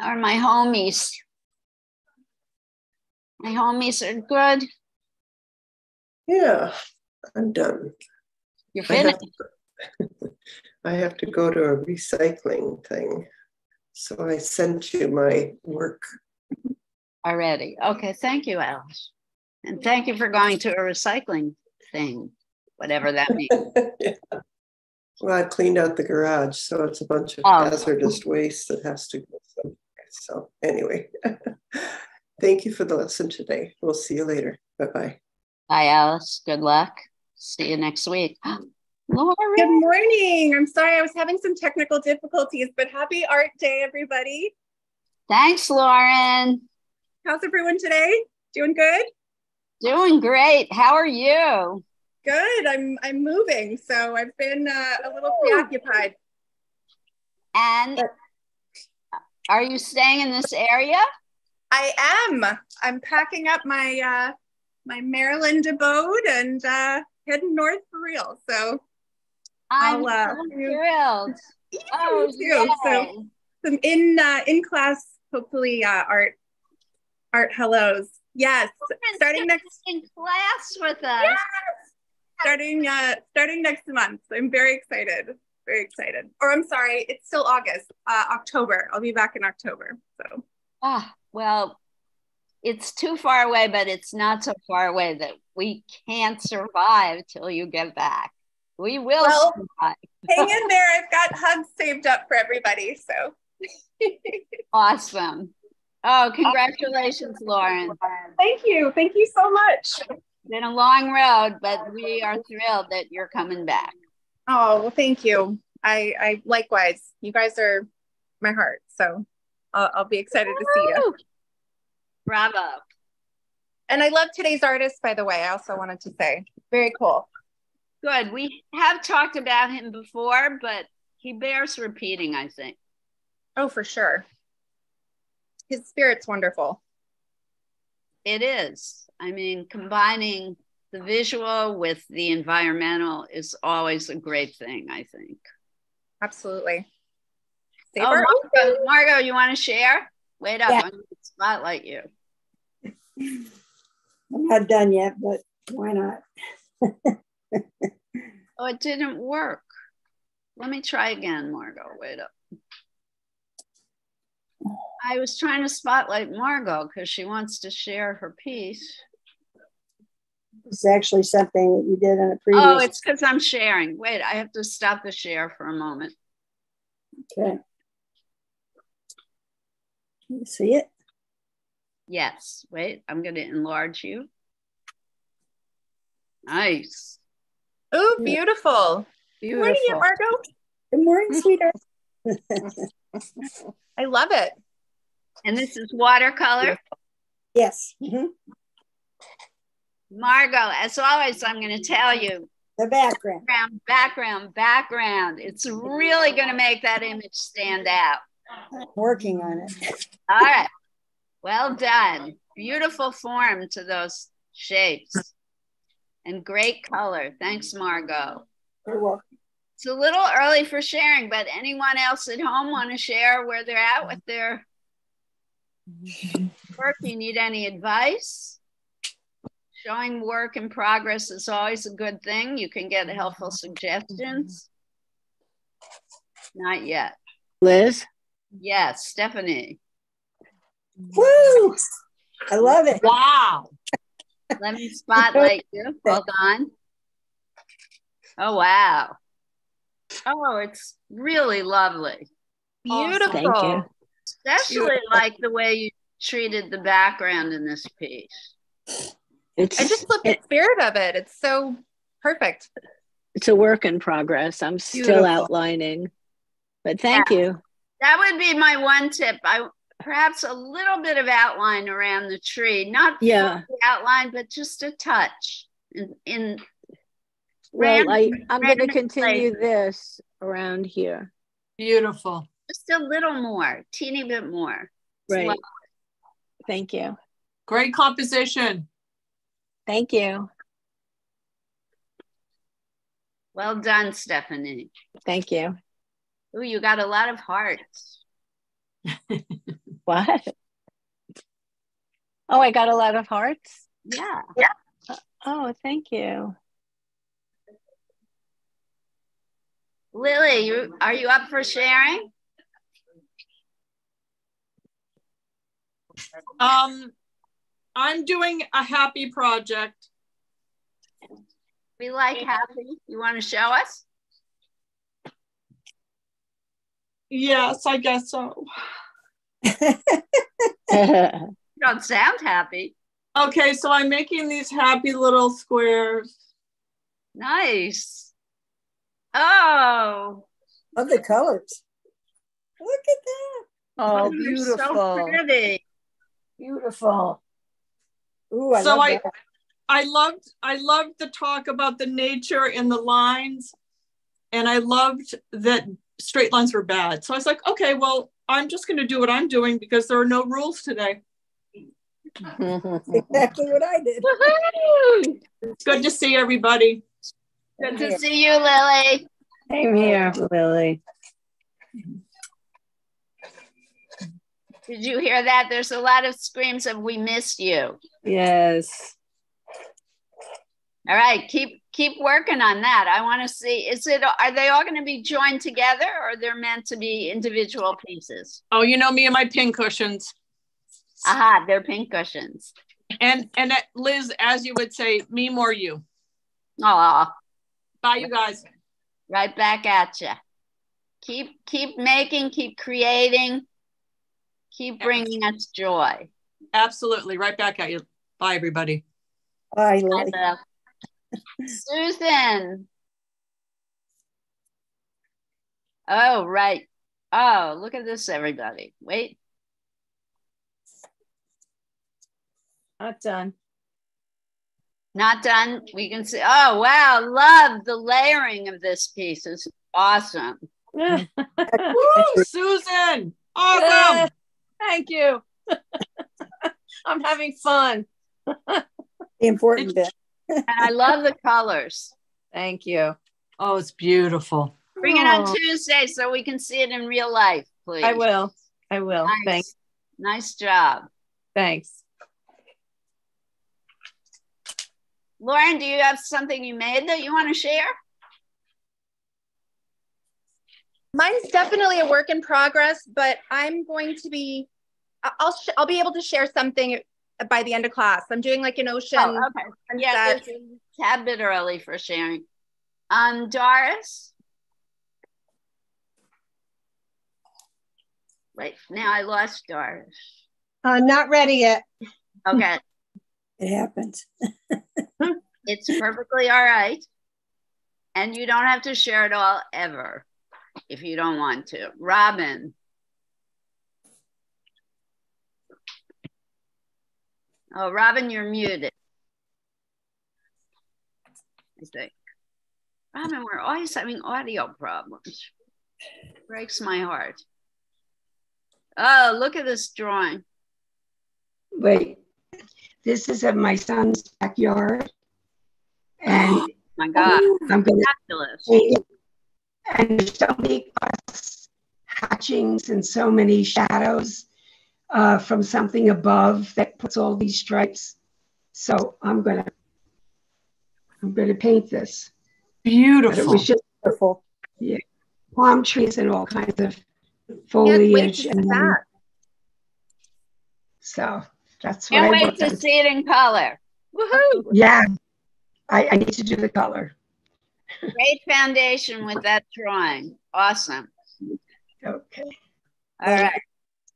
are my homies? My homies are good.
Yeah, I'm done.
You're
I have,
finished.
I have to go to a recycling thing. So I sent you my work.
already. Okay, thank you, Alice. And thank you for going to a recycling thing, whatever that means.
Yeah. Well, I cleaned out the garage, so it's a bunch of
Oh.
hazardous waste that has to go. somewhere. So anyway, thank you for the lesson today. We'll see you later. Bye-bye.
Bye, Alice. Good luck. See you next week. Laura.
Good morning. I'm sorry I was having some technical difficulties, but happy Art Day, everybody.
Thanks, Lauren.
How's everyone today? Doing good?
Doing great. How are you?
Good. I'm I'm moving, so I've been uh, a little preoccupied.
And are you staying in this area?
I am. I'm packing up my uh, my Maryland abode and uh, heading north for real. So
I'm
I'll, uh,
so thrilled. Oh,
too. So some in uh, in class, hopefully uh, art art hellos. Yes, starting next
in class with us.
Yes! starting uh starting next month. So I'm very excited. Very excited. Or I'm sorry, it's still August. Uh October. I'll be back in October. So
Ah, well, it's too far away, but it's not so far away that we can't survive till you get back. We will
Well, hang in there. I've got hugs saved up for everybody. So
Awesome. Oh, congratulations, Lauren.
thank you. Thank you so much.
Been a long road, but we are thrilled that you're coming back.
Oh, well, thank you. I I likewise. You guys are my heart. So I'll, I'll be excited to see you.
Bravo.
And I love today's artist, by the way. I also wanted to say, very cool.
Good. We have talked about him before, but he bears repeating, I think.
Oh, for sure. His spirit's wonderful.
It is. I mean, combining the visual with the environmental is always a great thing, I think.
Absolutely. Save
Oh,
Margo,
Margot, Margot, you want to share? Wait up,
Yeah.
I'm going to spotlight you.
I'm not done yet, but why not?
Oh, it didn't work. Let me try again, Margot. Wait up. I was trying to spotlight Margot because she wants to share her piece.
It's actually something that you did in a previous.
Oh, it's because I'm sharing. Wait, I have to stop the share for a moment.
Okay. Can you see it?
Yes. Wait, I'm going to enlarge you. Nice.
Oh, beautiful. Good morning,
Beautiful.
Margot.
Good morning, sweetheart.
I love it.
And this is watercolor.
yes. mhm.
Margot, as always, I'm going to tell you
The background.
background, background, background. It's really going to make that image stand out.
I'm working on it.
All right. Well done. Beautiful form to those shapes and great color. Thanks, Margot.
You're welcome.
It's a little early for sharing, but anyone else at home want to share where they're at with their work? You need any advice? Showing work in progress is always a good thing. You can get helpful suggestions. Not yet.
Liz?
Yes, Stephanie.
Woo! I love it.
Wow.
Let me spotlight you. Hold on. Oh, wow. Oh, it's really lovely.
Beautiful.
Thank you.
Especially like the way you treated the background in this piece.
It's
I just love the spirit of it. It's so perfect.
it's a work in progress. I'm still
Beautiful.
outlining. But thank you.
That would be my one tip. I perhaps a little bit of outline around the tree, not
Yeah.
outline, but just a touch in, in
Well, I,
random-
I'm going to continue
places.
this around here.
Beautiful.
just a little more, teeny bit more.
Right.
lovely.
Thank you.
Great composition.
Thank you.
Well done, Stephanie.
Thank you.
Oh, you got a lot of hearts.
What? Oh, I got a lot of hearts.
Yeah. Yeah.
Oh, thank you.
Lily, you are you up for sharing?
Um, I'm doing a happy project.
We like happy. You want to show us?
Yes, I guess so.
You don't sound happy.
Okay, so I'm making these happy little squares.
Nice. Oh,
Love the colors. Look at that.
Oh, oh,
They're so
beautiful.
pretty.
Beautiful. Ooh, I
So
love
I-
that.
I loved I loved the talk about the nature and the lines. And I loved that straight lines were bad. So I was like, okay, well, I'm just gonna do what I'm doing because there are no rules today.
exactly what I did.
woohoo!
It's good to see everybody.
Good to see you, Lily.
Same here, Lily.
Did you hear that? There's a lot of screams of "We missed you."
Yes.
All right, keep keep working on that. I want to see. Is it? Are they all going to be joined together, or they're meant to be individual pieces?
Oh, you know me and my pin cushions.
Aha, they're pink cushions.
And and Liz, as you would say, me more you.
Oh,
Bye, you guys.
right back at you. Keep keep making, keep creating, keep bringing us joy.
Absolutely. Right back at you. Bye, everybody.
Bye,
Bye,
Lily.
Beth. Susan. Oh, right. Oh, look at this, everybody. Wait.
Not done.
Not done. We can see. Oh, wow. Love the layering of this piece. is awesome.
Woo, Susan. Awesome.
Thank you. I'm having fun.
The important bit.
And I love the colors.
Thank you.
Oh, it's beautiful.
Bring it on
oh.
Tuesday so we can see it in real life, please.
I will. I will.
Nice.
Thanks.
Nice job.
Thanks.
Lauren, do you have something you made that you want to share?
Mine's definitely a work in progress, but I'm going to be. I- I'll sh- I'll be able to share something by the end of class. I'm doing like an ocean.
Oh, okay. Yeah,
that-
it's a tad bit early for sharing. Um, Doris? Wait, now I lost Doris.
Uh, not ready yet.
Okay,
It happens.
it's perfectly all right. And you don't have to share it all ever if you don't want to. Robin? Oh, Robin, you're muted. I think. Robin, we're always having audio problems. Breaks my heart. Oh, look at this drawing.
Wait, this is of my son's backyard. And oh
My God,
I'm gonna
fabulous.
And there's so many hatchings and so many shadows uh, from something above that puts all these stripes. So I'm gonna, I'm gonna paint this. But it
Beautiful.
was just
Wonderful.
palm trees and all kinds of foliage. and then-
that.
So that's what
Can't
I
wait
worked
to
on.
see it in color. Woohoo!
Yeah, I, I need to do the color.
Great foundation with that drawing. Awesome.
Okay.
All right.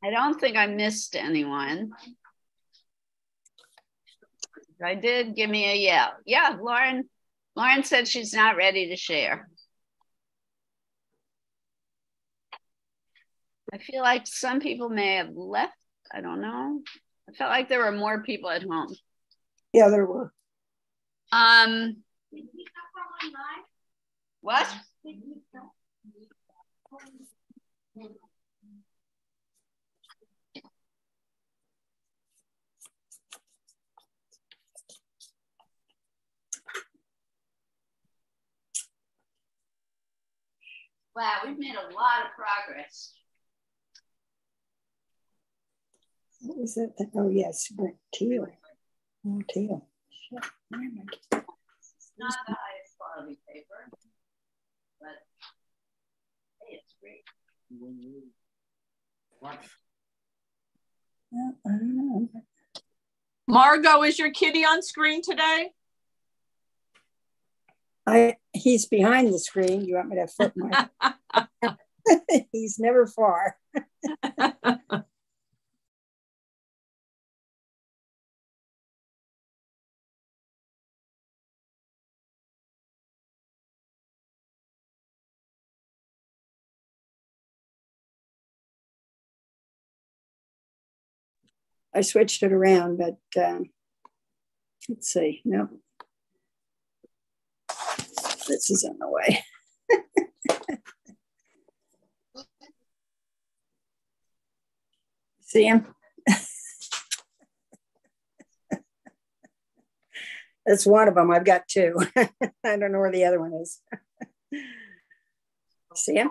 I don't think I missed anyone. I did, give me a yell. Yeah, Lauren. Lauren said she's not ready to share. I feel like some people may have left. I don't know. I felt like there were more people at home.
Yeah, there were.
Um, what? Wow, we've made a lot of progress.
What was it? Oh, yes, right, teal. Oh, teal. Shit, where am I?
It's not the highest quality paper, but hey, it's great.
Yeah, I don't know.
Margot, is your kitty on screen today?
I he's behind the screen. You want me to flip my? he's never far. I switched it around, but um, let's see. Nope this is in the way. See him? That's one of them. I've got two. I don't know where the other one is. See him?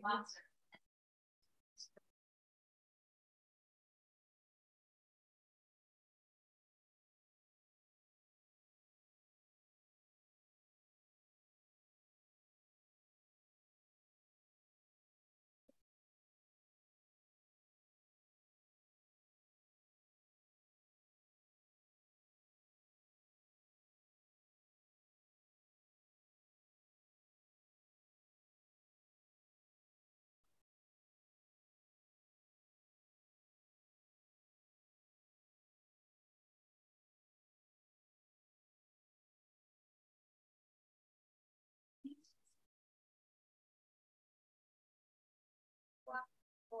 Monster. Yeah.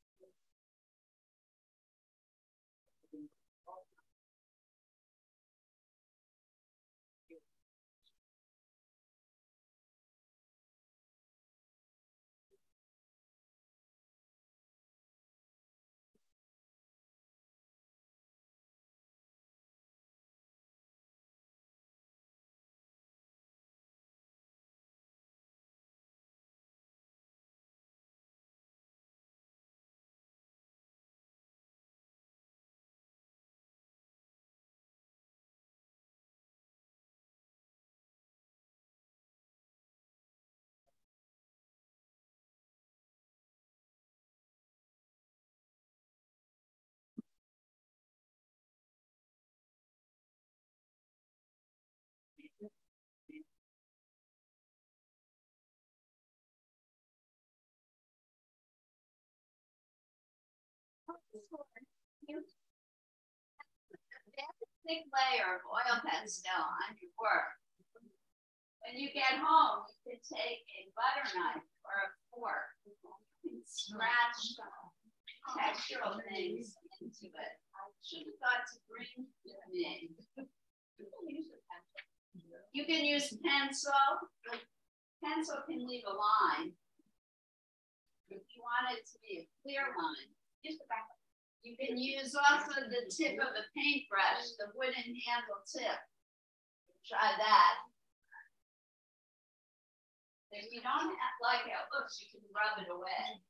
Thick layer of oil pastel on your work. When you get home, you can take a butter knife or a fork and scratch the textural things into it. I should have thought to bring them in. You can use a pencil. Pencil can leave a line. If you want it to be a clear line, use the back. You can use also the tip of the paintbrush, the wooden handle tip. Try that. If you don't like how it looks, you can rub it away.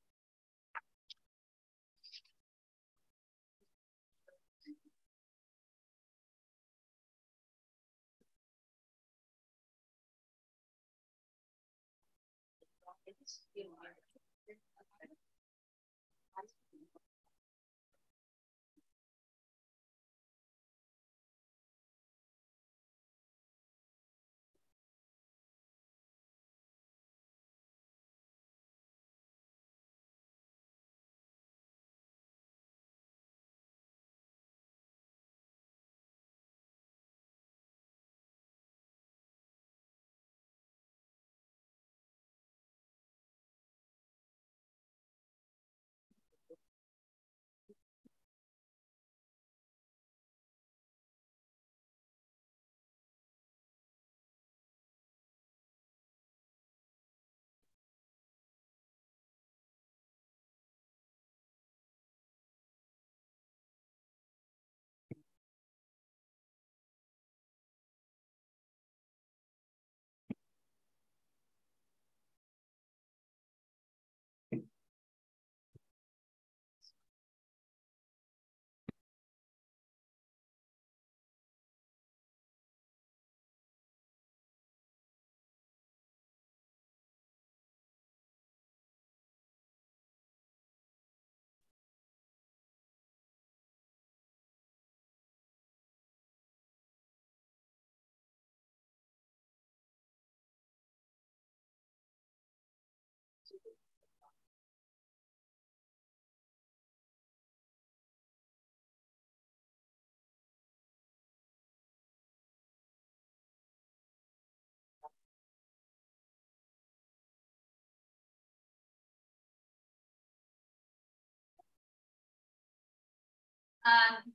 Um,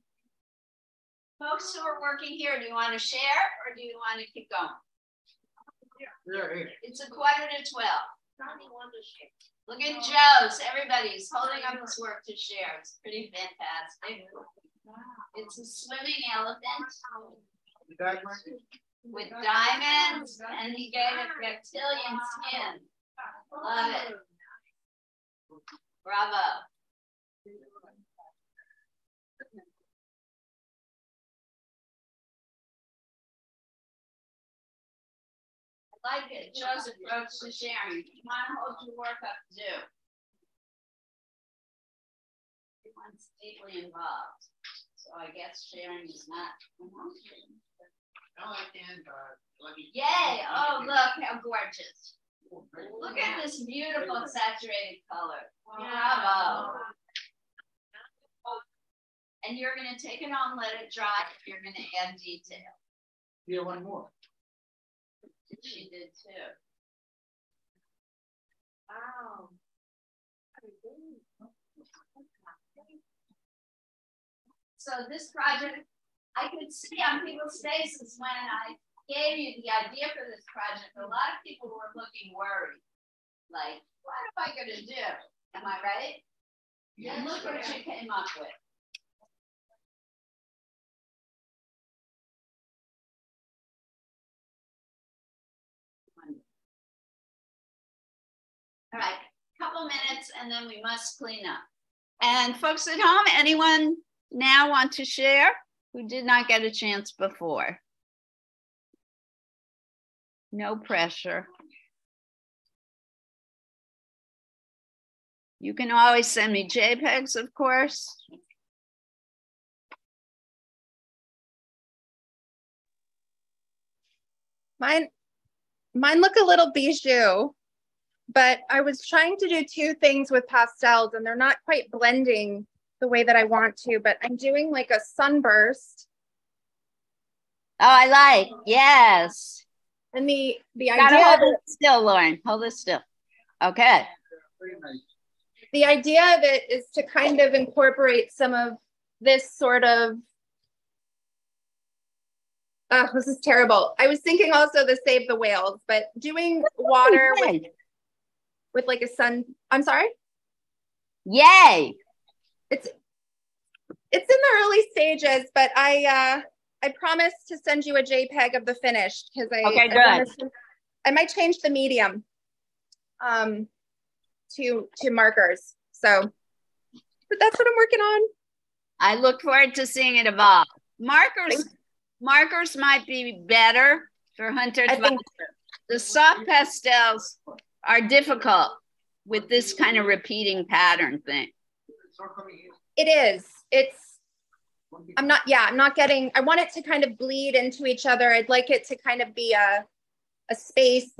folks who are working here, do you want to share or do you want to keep going? It's a quarter to 12. Look at Joe's. Everybody's holding up his work to share. It's pretty fantastic. It's a swimming elephant with diamonds, and he gave it reptilian skin. Love it. Bravo. Like it. Joe's approach to sharing. You want to hold your work up too. Everyone's deeply involved. So I guess sharing is not.
No, I can't. Uh,
Yay! Oh, look how gorgeous. Look at this beautiful saturated color. Bravo. And you're going to take it on, let it dry. and You're going to add detail.
Yeah, one more.
She did too.
Wow.
So this project, I could see on people's faces when I gave you the idea for this project, a lot of people were looking worried. Like, what am I going to do? Am I right? and look what you came up with. All right, a couple minutes and then we must clean up. And folks at home, anyone now want to share who did not get a chance before? No pressure. You can always send me JPEGs, of course.
Mine, mine look a little bijou, but I was trying to do two things with pastels and they're not quite blending the way that I want to, but I'm doing like a sunburst.
Oh, I like, yes.
And the, the
Gotta
idea
hold it still, Lauren, hold it still. Okay.
The idea of it is to kind of incorporate some of this sort of oh, this is terrible. I was thinking also the save the whales, but doing water with, with like a sun. I'm sorry.
Yay!
It's it's in the early stages, but I uh I promised to send you a JPEG of the finished because I
Okay,
I,
good.
to- I might change the medium um to to markers. So but that's what I'm working on.
I look forward to seeing it evolve. Markers, markers might be better for Hunter.
I think-
the soft pastels are difficult with this kind of repeating pattern thing.
It is. It's I'm not yeah, I'm not getting I want it to kind of bleed into each other. I'd like it to kind of be a a space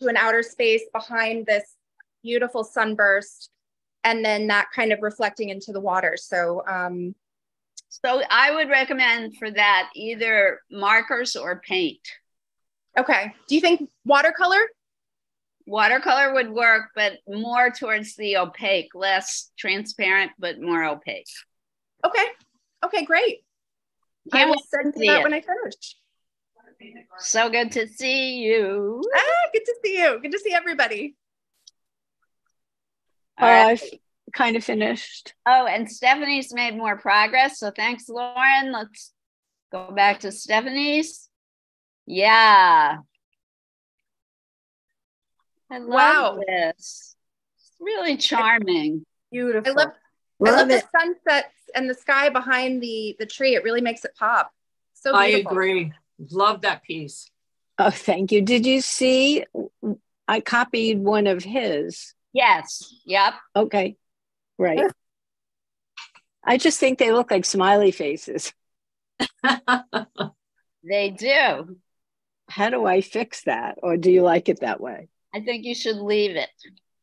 to an outer space behind this beautiful sunburst and then that kind of reflecting into the water. So um
So I would recommend for that either markers or paint.
okay. Do you think watercolor?
Watercolor would work, but more towards the opaque, less transparent, but more opaque.
Okay. Okay, great. I
Can't
will send you that
it.
when I finish.
So good to see you.
Ah, good to see you. Good to see everybody.
All right.
I've kind of finished.
Oh, and Stephanie's made more progress. So thanks, Lauren. Let's go back to Stephanie's. Yeah. I love
Wow.
this. It's really charming.
Beautiful.
I love I
Love
love the sunsets and the sky behind the the tree. It really makes it pop. So
I agree. Love that piece.
Oh, thank you. Did you see? I copied one of his.
Yes. Yep.
Okay. Right. I just think they look like smiley faces.
They do.
How do I fix that? Or do you like it that way?
I think you should leave it.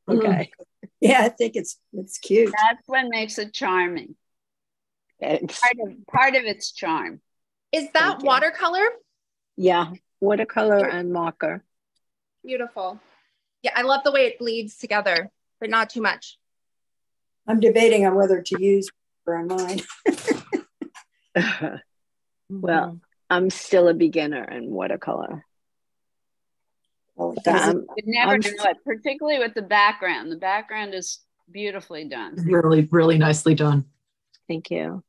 Okay.
Yeah, I think it's it's cute.
That's what makes it charming.
Thanks.
Part of part of its charm.
Is that
Thank you.
watercolor?
Yeah. Watercolor and marker.
Beautiful. Yeah, I love the way it bleeds together, but not too much.
I'm debating on whether to use or on mine.
well, mm-hmm. I'm still a beginner in watercolor.
Well, it
So
doesn't-
I'm-
You never
I'm-
know it, particularly with the background. The background is beautifully done.
Really, really nicely done.
Thank you.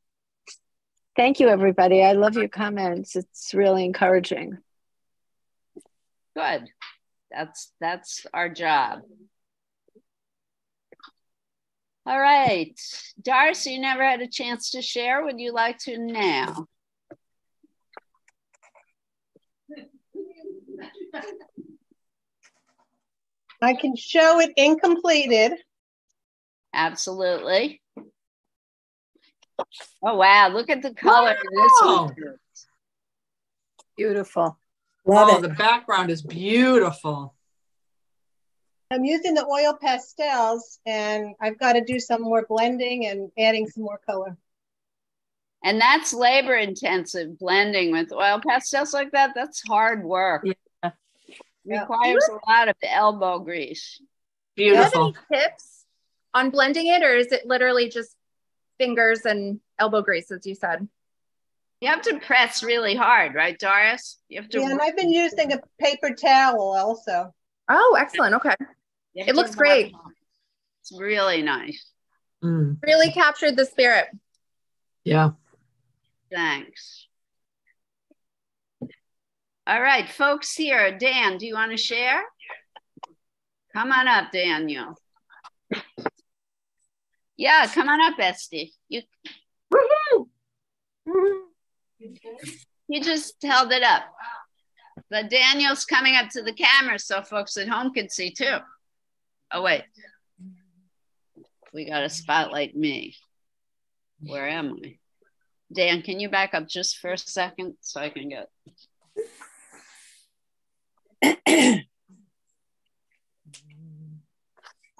Thank you, everybody. I love your comments. It's really encouraging.
Good. That's that's our job. All right. Darcy, you never had a chance to share. Would you like to now?
I can show it incompleted.
Absolutely. Oh wow, look at the color in this
Wow.
one.
Beautiful.
Love
oh,
it.
the background is beautiful.
I'm using the oil pastels and I've got to do some more blending and adding some more color.
And that's labor intensive blending with oil pastels like that. That's hard work.
Yeah.
Requires a lot of elbow grease.
Do you have
Beautiful.
any tips on blending it, or is it literally just fingers and elbow grease, as you said?
You have to press really hard, right, Doris? You have to.
Yeah, and I've been using a paper towel also.
Oh, excellent. Okay. it looks great.
on. It's really nice.
Mm,
Really captured the spirit.
yeah.
Thanks. All right, folks here. Dan, do you want to share? Come on up, Daniel. Yeah, come on up, Esty. You. He just held it up. But Daniel's coming up to the camera so folks at home can see too. Oh, wait. We got to spotlight me. Where am I? Dan, can you back up just for a second so I can get.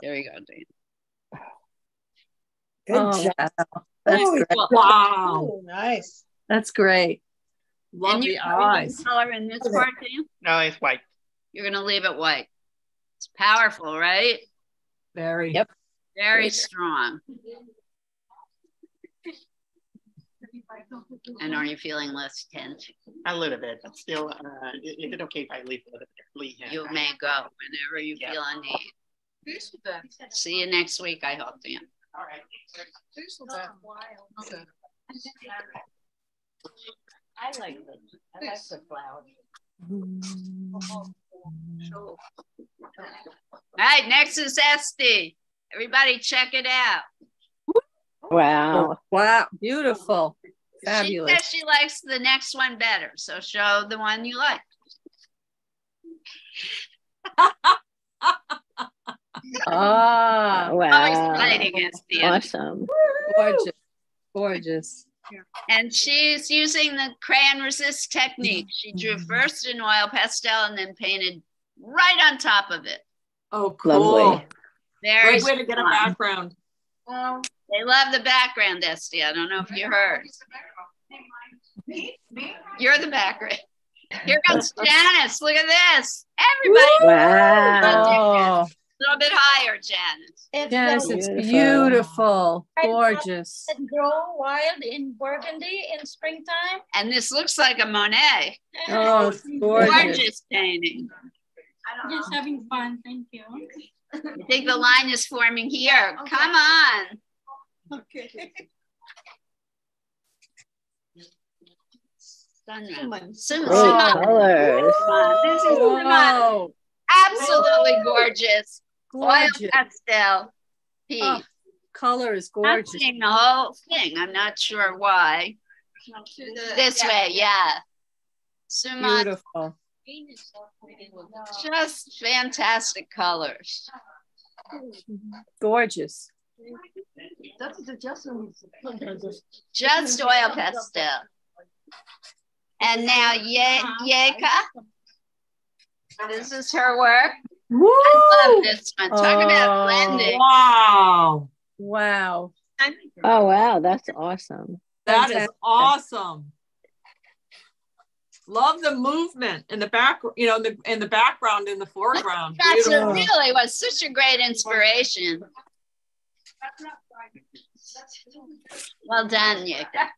There we go, Dan.
Good
Oh,
job.
wow. That's
Oh,
great.
Wow.
Oh, nice.
That's great.
Love
And
the
you are
eyes.
color in this
Look at
part, Dan?
No, it's white.
You're gonna leave it white. It's powerful, right?
Very.
Yep.
Very strong. And are you feeling less tense?
A little bit, but still, uh, is it okay if I leave a little bit early? Yeah.
You may go whenever you
Yeah.
feel a need. See you next week, I hope, Dan.
All right.
I like the, I like the flowers. All right, next is Esty. Everybody check it out.
Wow.
Wow, beautiful.
She
Fabulous.
says she likes the next one better, so show the one you like.
Ah,
Oh,
Wow.
exciting, Esty.
Awesome.
gorgeous, gorgeous.
And she's using the crayon resist technique. She drew first in oil pastel and then painted right on top of it.
Oh, cool.
Lovely.
Very
Great way to get a
fun.
background.
They love the background, Esty. I don't know if you heard. You're the background. Here comes Janice. Look at this. Everybody.
Wow.
A little bit higher, Janice.
It's
yes,
the
it's
Beautiful.
beautiful, gorgeous.
that grow wild in Burgundy in springtime.
And this looks like a Monet.
Oh, it's gorgeous.
Gorgeous painting.
Just having fun. Thank you.
I think the line is forming here. Come on.
Okay.
Sunrise. Sim-
Great colors.
This is Simone. Absolutely gorgeous. Oil pastel piece.
Oh, color is
I'm
gorgeous.
seeing the whole thing. I'm not sure why. This way, yeah. Summa,
Beautiful.
just fantastic colors.
Gorgeous.
Just oil pastel. And now Ye- Yeka. This is her work. I love this one. Talk about
Oh.
blending.
Wow.
Wow.
Oh, wow. That's awesome.
That is
Fantastic.
awesome. Love the movement in the back, you know, in the in the background, in the foreground.
That's
Beautiful.
really was such a great inspiration. Well done, Yeka.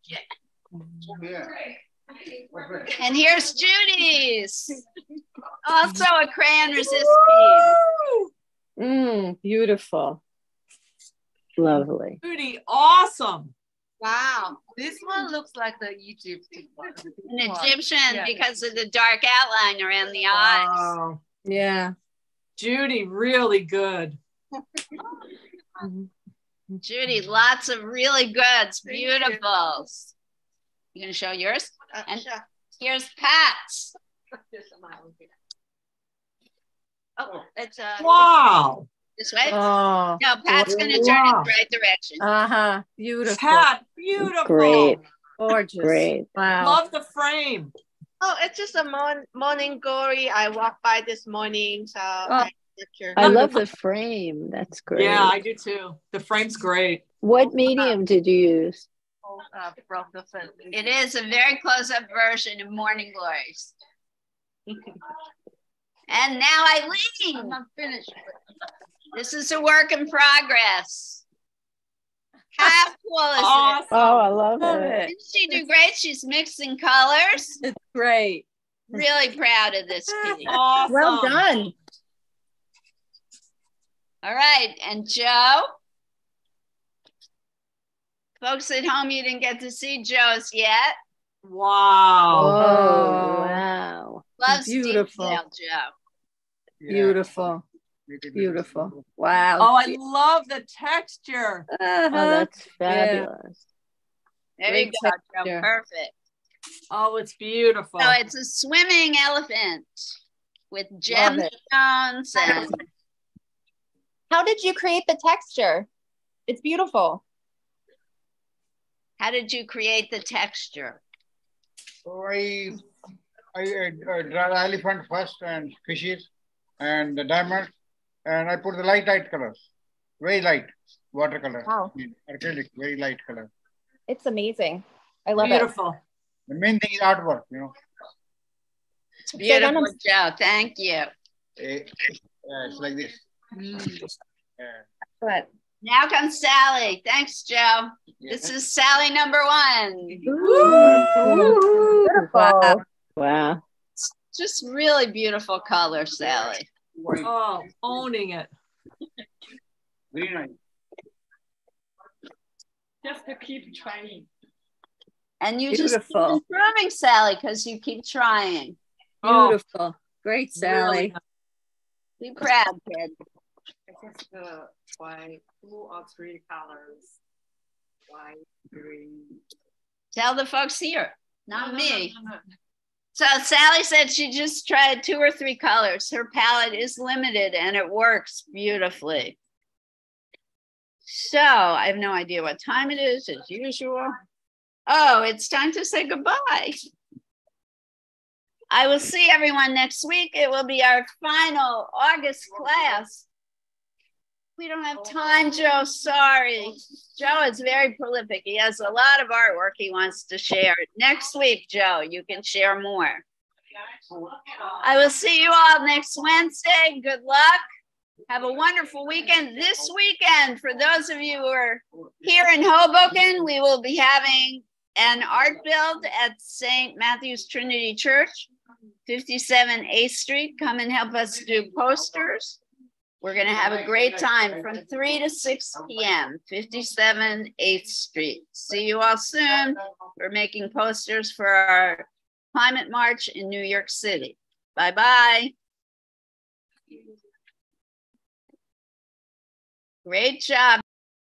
Yeah.
And here's Judy's. Also a crayon resist piece.
Mm, beautiful.
Lovely.
Judy, awesome.
Wow, this one looks like the Egypt one.
An Egyptian
Yeah.
because of the dark outline around the eyes.
Wow.
Yeah.
Judy, really good.
Judy, lots of really goods, beautifuls. You gonna show yours? And here's Pat's.
Oh, it's uh,
Wow.
This way?
Oh.
No, Pat's gonna turn in the right direction.
Uh huh. Beautiful.
Pat, beautiful.
Great.
Gorgeous.
Great.
Wow.
Love the frame.
oh, it's just a mon- morning glory. I walked by this morning, so
Oh.
I picture.
I love the frame. That's great.
Yeah, I do too. The frame's great.
What medium did you use?
Uh, from the film.
It is a very close-up version of Morning Glories. and now Eileen.
I'm not finished.
This is a work in progress. How cool is
Awesome.
Oh, I love
Love
it.
it.
Didn't she do great? She's mixing colors.
It's great.
Really proud of this piece.
Awesome.
Well done.
All right, and Joe. Folks at home, you didn't get to see Joe's yet.
Wow.
Oh,
Oh.
wow.
Loves
Beautiful.
detail, Joe.
Beautiful. Beautiful. Wow.
Oh, I love the texture.
Oh,
Uh-huh.
that's fabulous.
There
Great
you go, Joe.
texture.
Perfect.
Oh, it's beautiful.
So it's a swimming elephant with
Love it.
gemstones and
How did you create the texture? It's beautiful.
how did you create the texture?
So I, I, I, I draw the elephant first and fishes and the diamond, and I put the light, light colors, very light watercolor,
Wow.
I acrylic, very light color.
It's amazing. I love it.
beautiful.
The main thing is artwork, you know.
It's beautiful,
I'm-
Joe. Thank you.
Eh, yeah, it's like this. Yeah. Mm.
But
Now comes Sally. Thanks, Joe. This is Sally number one.
Wow. Wow.
Just really beautiful color, Sally.
Oh, owning it.
Very nice.
Just to keep trying.
And you just keep
Beautiful.
improving, Sally, because you keep trying. Oh.
Beautiful. Great, Sally.
Really
Be proud, kid.
Just uh, two or three colors. White, green.
Tell the folks here, not
No,
me.
no, no.
So Sally said she just tried two or three colors. Her palette is limited and it works beautifully. So I have no idea what time it is as usual. Oh, it's time to say goodbye. I will see everyone next week. It will be our final August class. We don't have time, Joe. Sorry. Joe is very prolific. He has a lot of artwork he wants to share. Next week, Joe, you can share more. I will see you all next Wednesday. Good luck. Have a wonderful weekend. This weekend, for those of you who are here in Hoboken, we will be having an art build at St. Matthew's Trinity Church, 57 8th Street. Come and help us do posters. We're going to have a great time from 3 to 6 p.m., 57 8th Street. See you all soon. We're making posters for our climate march in New York City. Bye bye. Great job.